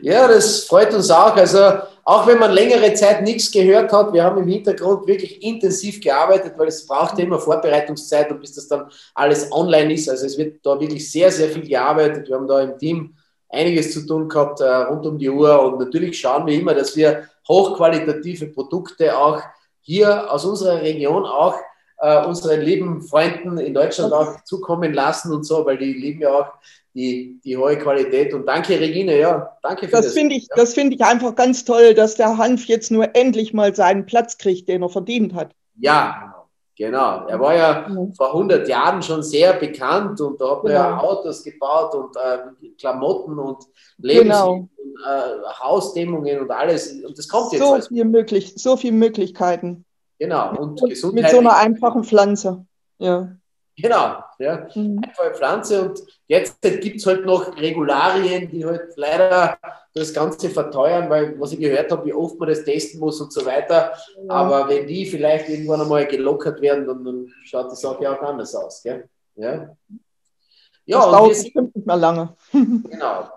Ja, das freut uns auch. Also auch wenn man längere Zeit nichts gehört hat, wir haben im Hintergrund wirklich intensiv gearbeitet, weil es braucht immer Vorbereitungszeit und bis das dann alles online ist. Also es wird da wirklich sehr, sehr viel gearbeitet. Wir haben da im Team einiges zu tun gehabt äh, rund um die Uhr und natürlich schauen wir immer, dass wir hochqualitative Produkte auch hier aus unserer Region auch äh, unseren lieben Freunden in Deutschland auch zukommen lassen und so, weil die lieben ja auch die, die hohe Qualität. Und danke, Regine, ja, danke für das. Das finde ich, ja. das ich einfach ganz toll, dass der Hanf jetzt nur endlich mal seinen Platz kriegt, den er verdient hat. Ja, genau. Er war ja vor 100 Jahren schon sehr bekannt und da hat genau. ja Autos gebaut und äh, Klamotten und Lebens genau. und äh, Hausdämmungen und alles. Und das kommt jetzt. So, also. viel möglich, so viele Möglichkeiten. Genau. Und, und Gesundheit. Mit so einer einfachen Pflanze. Ja. Genau, ja. Mhm. Einfache Pflanze und jetzt gibt es halt noch Regularien, die halt leider das Ganze verteuern, weil was ich gehört habe, wie oft man das testen muss und so weiter. Ja. Aber wenn die vielleicht irgendwann einmal gelockert werden, dann, dann schaut die Sache auch anders aus. Gell? Ja, ja das und dauert wir sind, bestimmt nicht mehr lange. <laughs> genau.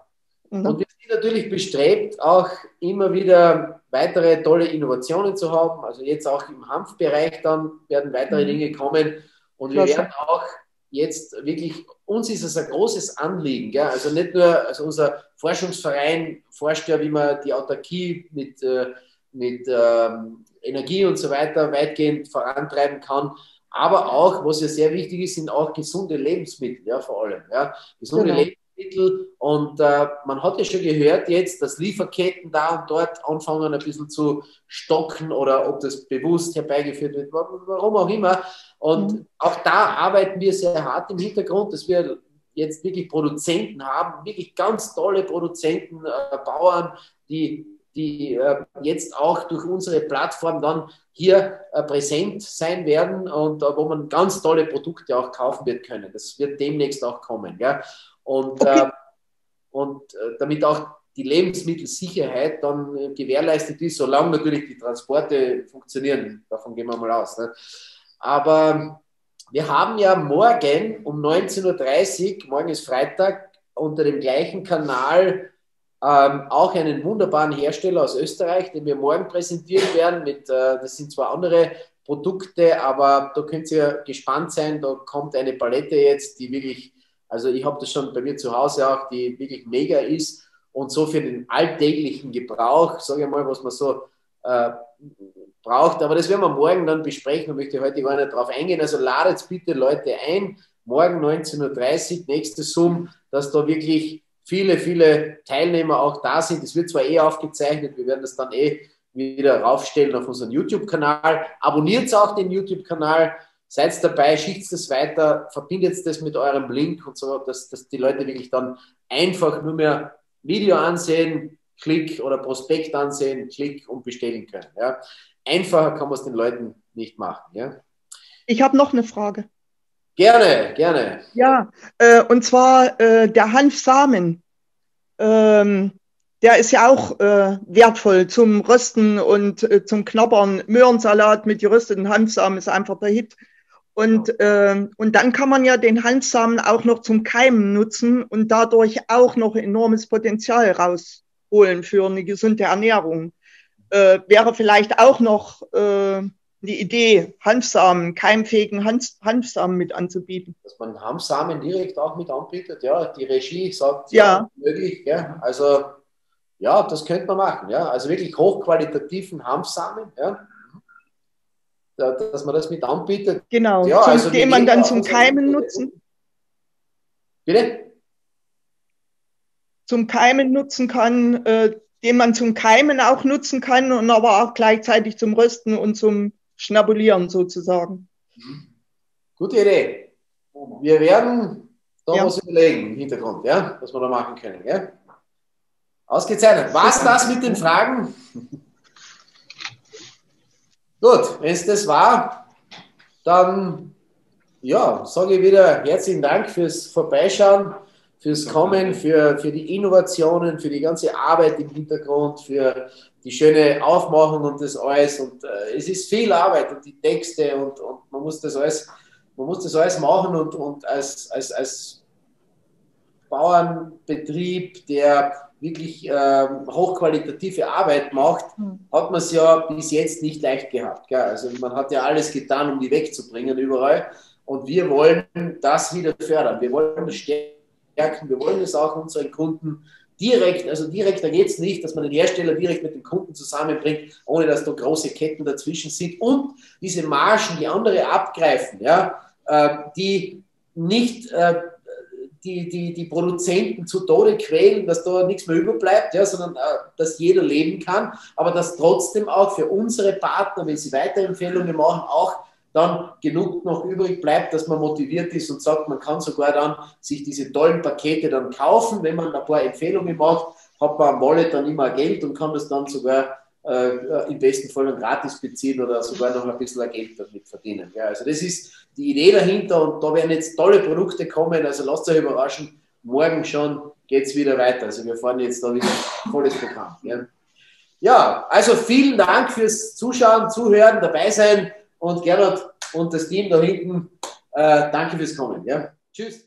Mhm. Und wir sind natürlich bestrebt, auch immer wieder weitere tolle Innovationen zu haben. Also jetzt auch im Hanfbereich dann werden weitere Mhm. Dinge kommen. Und wir werden auch jetzt wirklich, uns ist es ein großes Anliegen. Gell? Also nicht nur, also unser Forschungsverein forscht ja, wie man die Autarkie mit, äh, mit ähm, Energie und so weiter weitgehend vorantreiben kann. Aber auch, was ja sehr wichtig ist, sind auch gesunde Lebensmittel, ja, vor allem. Ja. Gesunde Genau. Lebensmittel. Und äh, man hat ja schon gehört jetzt, dass Lieferketten da und dort anfangen ein bisschen zu stocken oder ob das bewusst herbeigeführt wird, wa- warum auch immer. Und Mhm. auch da arbeiten wir sehr hart im Hintergrund, dass wir jetzt wirklich Produzenten haben, wirklich ganz tolle Produzenten, äh, Bauern, die, die äh, jetzt auch durch unsere Plattform dann hier äh, präsent sein werden und äh, wo man ganz tolle Produkte auch kaufen wird können. Das wird demnächst auch kommen. Ja? Und, Okay. äh, und äh, damit auch die Lebensmittelsicherheit dann äh, gewährleistet ist, solange natürlich die Transporte funktionieren. Davon gehen wir mal aus. Ne? Aber wir haben ja morgen um 19.30 Uhr, morgen ist Freitag, unter dem gleichen Kanal ähm, auch einen wunderbaren Hersteller aus Österreich, den wir morgen präsentieren werden. Mit, äh, das sind zwar andere Produkte, aber da könnt ihr gespannt sein. Da kommt eine Palette jetzt, die wirklich, also ich habe das schon bei mir zu Hause auch, die wirklich mega ist und so für den alltäglichen Gebrauch, sage ich mal, was man so äh, braucht. Aber das werden wir morgen dann besprechen. Da möchte heute gar nicht drauf eingehen. Also ladet bitte Leute ein. Morgen 19.30 Uhr, nächste Zoom, dass da wirklich viele, viele Teilnehmer auch da sind. Es wird zwar eh aufgezeichnet, wir werden das dann eh wieder raufstellen auf unseren YouTube-Kanal. Abonniert auch den YouTube-Kanal, seid dabei, schickt es weiter, verbindet das mit eurem Link und so, dass, dass die Leute wirklich dann einfach nur mehr Video ansehen, Klick oder Prospekt ansehen, Klick und bestellen können. Ja. Einfacher kann man es den Leuten nicht machen. Ja. Ich habe noch eine Frage. Gerne, gerne. Ja, äh, und zwar äh, der Hanfsamen. Ähm, der ist ja auch äh, wertvoll zum Rösten und äh, zum Knabbern. Möhrensalat mit gerösteten Hanfsamen ist einfach der Hit. Und, ähm, und dann kann man ja den Hanfsamen auch noch zum Keimen nutzen und dadurch auch noch enormes Potenzial rausholen für eine gesunde Ernährung. Äh, wäre vielleicht auch noch äh, die Idee, Hanfsamen, keimfähigen Hanf, Hanfsamen mit anzubieten. Dass man Hanfsamen direkt auch mit anbietet, ja, die Regie sagt Ja. möglich, ja. Also ja, das könnte man machen, ja. Also wirklich hochqualitativen Hanfsamen, ja. Da- Dass man das mit anbietet. Genau, Ja, also den man dann zum unsere Keimen nutzen, Bitte? zum Keimen nutzen kann, äh, den man zum Keimen auch nutzen kann und aber auch gleichzeitig zum Rösten und zum Schnabulieren sozusagen. Gute Idee. Wir werden da Ja. was überlegen im Hintergrund, ja, was wir da machen können. Ja? Ausgezeichnet. Was das mit den Fragen? Gut, wenn es das war, dann ja, sage ich wieder herzlichen Dank fürs Vorbeischauen, fürs Kommen, für, für die Innovationen, für die ganze Arbeit im Hintergrund, für die schöne Aufmachung und das alles. Und äh, es ist viel Arbeit und die Texte und, und man muss das alles, man muss das alles machen und, und als, als, als Bauernbetrieb, der wirklich ähm, hochqualitative Arbeit macht, hat man es ja bis jetzt nicht leicht gehabt. Gell? Also man hat ja alles getan, um die wegzubringen überall. Und wir wollen das wieder fördern. Wir wollen das stärken. Wir wollen es auch unseren Kunden direkt, also direkt, da geht es nicht, dass man den Hersteller direkt mit dem Kunden zusammenbringt, ohne dass da große Ketten dazwischen sind. Und diese Margen, die andere abgreifen, ja, äh, die nicht äh, die, die, die Produzenten zu Tode quälen, dass da nichts mehr überbleibt, ja, sondern äh, dass jeder leben kann, aber dass trotzdem auch für unsere Partner, wenn sie Weiterempfehlungen machen, auch dann genug noch übrig bleibt, dass man motiviert ist und sagt, man kann sogar dann sich diese tollen Pakete dann kaufen, wenn man ein paar Empfehlungen macht, hat man am Wallet dann immer Geld und kann das dann sogar äh, im besten Fall dann gratis beziehen oder sogar noch ein bisschen Geld damit verdienen. Ja, also das ist die Idee dahinter und da werden jetzt tolle Produkte kommen, also lasst euch überraschen, morgen schon geht es wieder weiter. Also wir fahren jetzt da wieder volles Programm. Ja. ja, also vielen Dank fürs Zuschauen, Zuhören, dabei sein und Gerhard und das Team da hinten, äh, danke fürs Kommen. Ja. Tschüss.